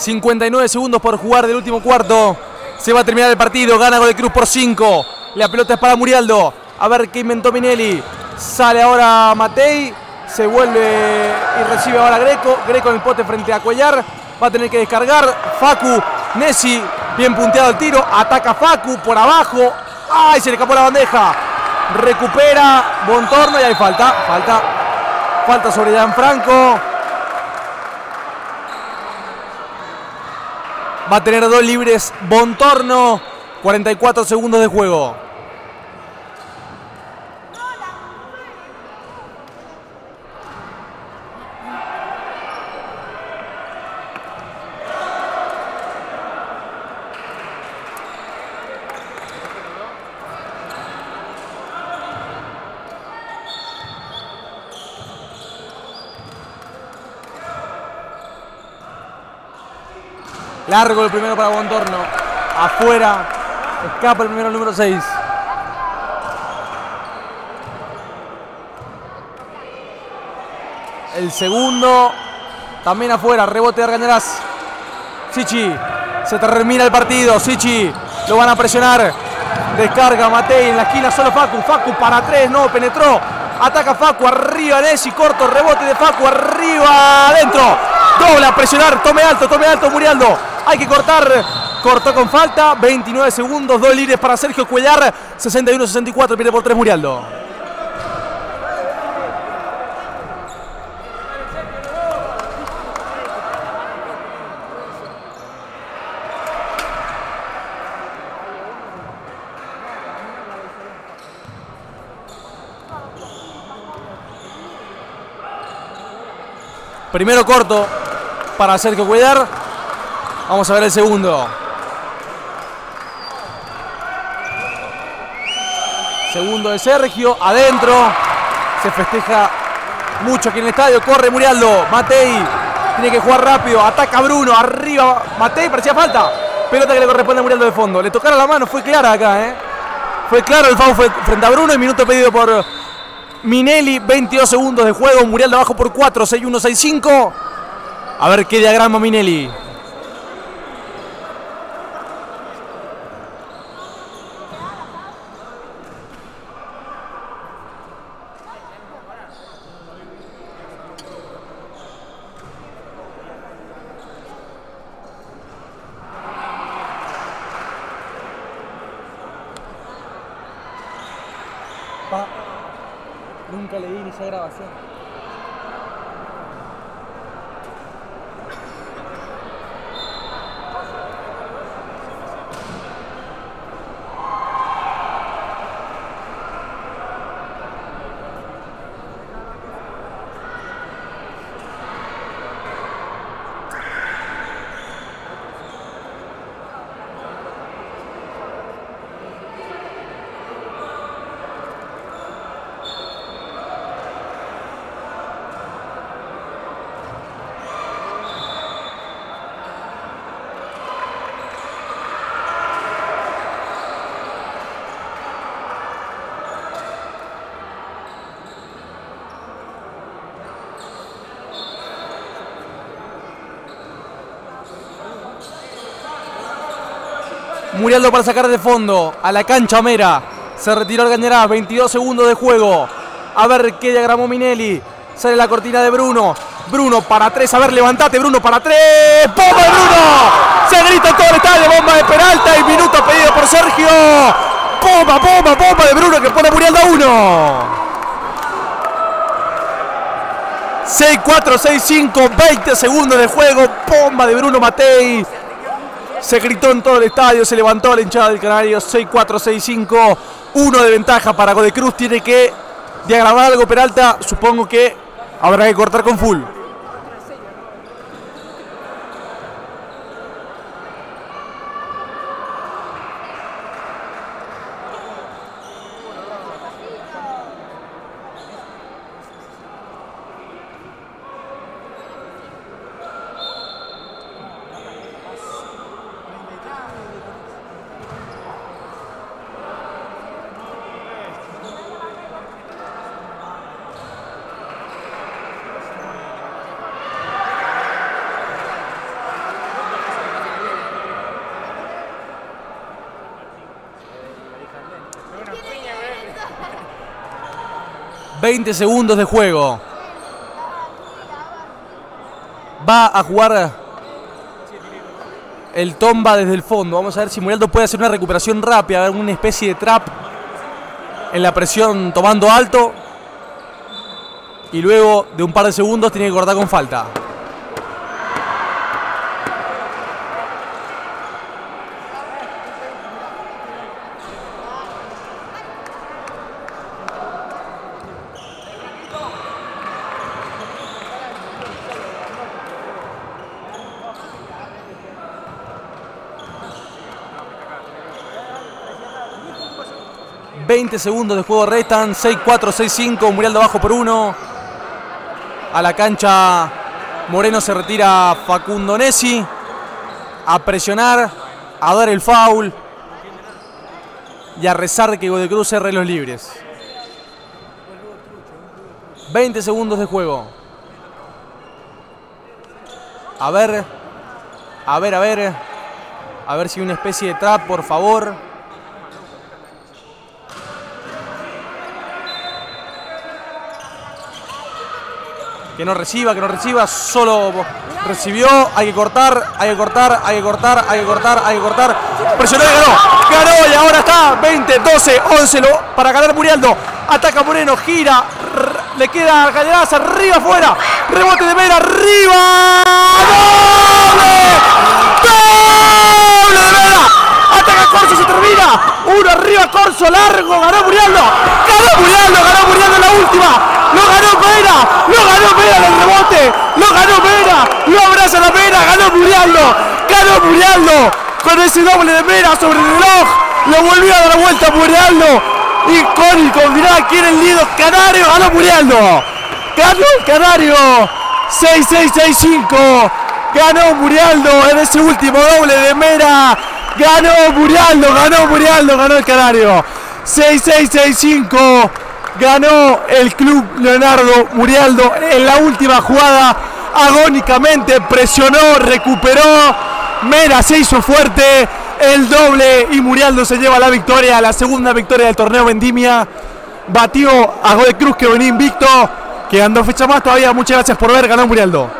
...59 segundos por jugar del último cuarto... ...se va a terminar el partido... ...gana de Cruz por 5... ...la pelota es para Murialdo... ...a ver qué inventó Minelli... ...sale ahora Matei... ...se vuelve y recibe ahora Greco... ...Greco en el pote frente a Cuellar... ...va a tener que descargar... ...Facu... Nessi... ...bien punteado el tiro... ...ataca Facu por abajo... ¡Ay! Se le escapó la bandeja... ...recupera Bontorno y hay falta... ...falta... ...falta sobre Gianfranco... Va a tener dos libres Bontorno. 44 segundos de juego. Largo el primero para Bontorno. Afuera. Escapa el primero el número 6. El segundo. También afuera. Rebote de Argañarás. Sichi. Se termina el partido. Sichi. Lo van a presionar. Descarga Matei en la esquina. Solo Facu. Facu para tres. No penetró. Ataca Facu. Arriba Nessi. Corto. Rebote de Facu. Arriba. Adentro. Doble a presionar. Tome alto. Tome alto. Murialdo. Hay que cortar. Cortó con falta. 29 segundos. Dos libres para Sergio Cuellar. 61-64. Pierde por tres Murialdo. Primero corto para Sergio Cuellar. Vamos a ver el segundo. Segundo de Sergio, adentro. Se festeja mucho aquí en el estadio. Corre Murialdo. Matei tiene que jugar rápido. Ataca Bruno. Arriba. Matei, parecía falta. Pelota que le corresponde a Murialdo de fondo. Le tocaron la mano. Fue clara acá, ¿eh? Fue claro el foul frente a Bruno. Y minuto pedido por Minelli. 22 segundos de juego. Murialdo abajo por 4. 6-1, 6-5. A ver qué diagrama Minelli. Murialdo para sacar de fondo. A la cancha Mera. Se retiró el Cañarás. 22 segundos de juego. A ver qué diagramó Minelli. Sale la cortina de Bruno. Bruno para tres. A ver, levantate, Bruno para tres. ¡Bomba de Bruno! Se grita todo el estadio. Bomba de Peralta. Y minuto pedido por Sergio. ¡Bomba, bomba, bomba de Bruno que pone a Murialdo a uno! 6-4, 6-5, 20 segundos de juego. Bomba de Bruno Matei. Se gritó en todo el estadio, se levantó la hinchada del Canario. 6-4, 6-5. Uno de ventaja para Godecruz. Tiene que diagramar algo Peralta. Supongo que habrá que cortar con full. 20 segundos de juego. Va a jugar el Tomba desde el fondo. Vamos a ver si Murialdo puede hacer una recuperación rápida, ver una especie de trap en la presión tomando alto. Y luego de un par de segundos tiene que cortar con falta. ...20 segundos de juego restan... ...6-4, 6-5... ...Murialdo abajo por uno... ...a la cancha... ...Moreno se retira Facundo Nessi... ...a presionar... ...a dar el foul... ...y a rezar que Godecruz cerre los libres... ...20 segundos de juego... ...a ver... ...a ver, a ver... ...a ver si una especie de trap, por favor... Que no reciba, que no reciba, solo recibió, hay que cortar, hay que cortar, hay que cortar, hay que cortar, hay que cortar. Presionó y ganó, ganó y ahora está 20, 12, 11 lo- para ganar Murialdo. Ataca Moreno, gira, le queda a Cañaraz, arriba, afuera, rebote de Mera, arriba. ¡Doble! Ataca Corso, se termina. Uno arriba, Corso, largo, ganó Murialdo. Ganó Murialdo, ganó Murialdo la última. Lo ganó Mera, lo ganó Mera en el rebote. Lo ganó Mera, lo abraza la Mera, ganó Murialdo. Ganó Murialdo con ese doble de Mera sobre el reloj. Lo volvió a dar vuelta Murialdo. Icónico, mirá quién el nido Canario, ganó Murialdo. Ganó el Canario. 6-6-6-5. Ganó Murialdo en ese último doble de Mera. Ganó Murialdo, ganó Murialdo, ganó el Canario. 6-6-6-5. Ganó el club Leonardo Murialdo en la última jugada. Agónicamente presionó, recuperó. Mera se hizo fuerte. El doble y Murialdo se lleva la victoria, la segunda victoria del torneo Vendimia. Batió a Godoy Cruz que venía invicto. Quedando fecha más todavía. Muchas gracias por ver. Ganó Murialdo.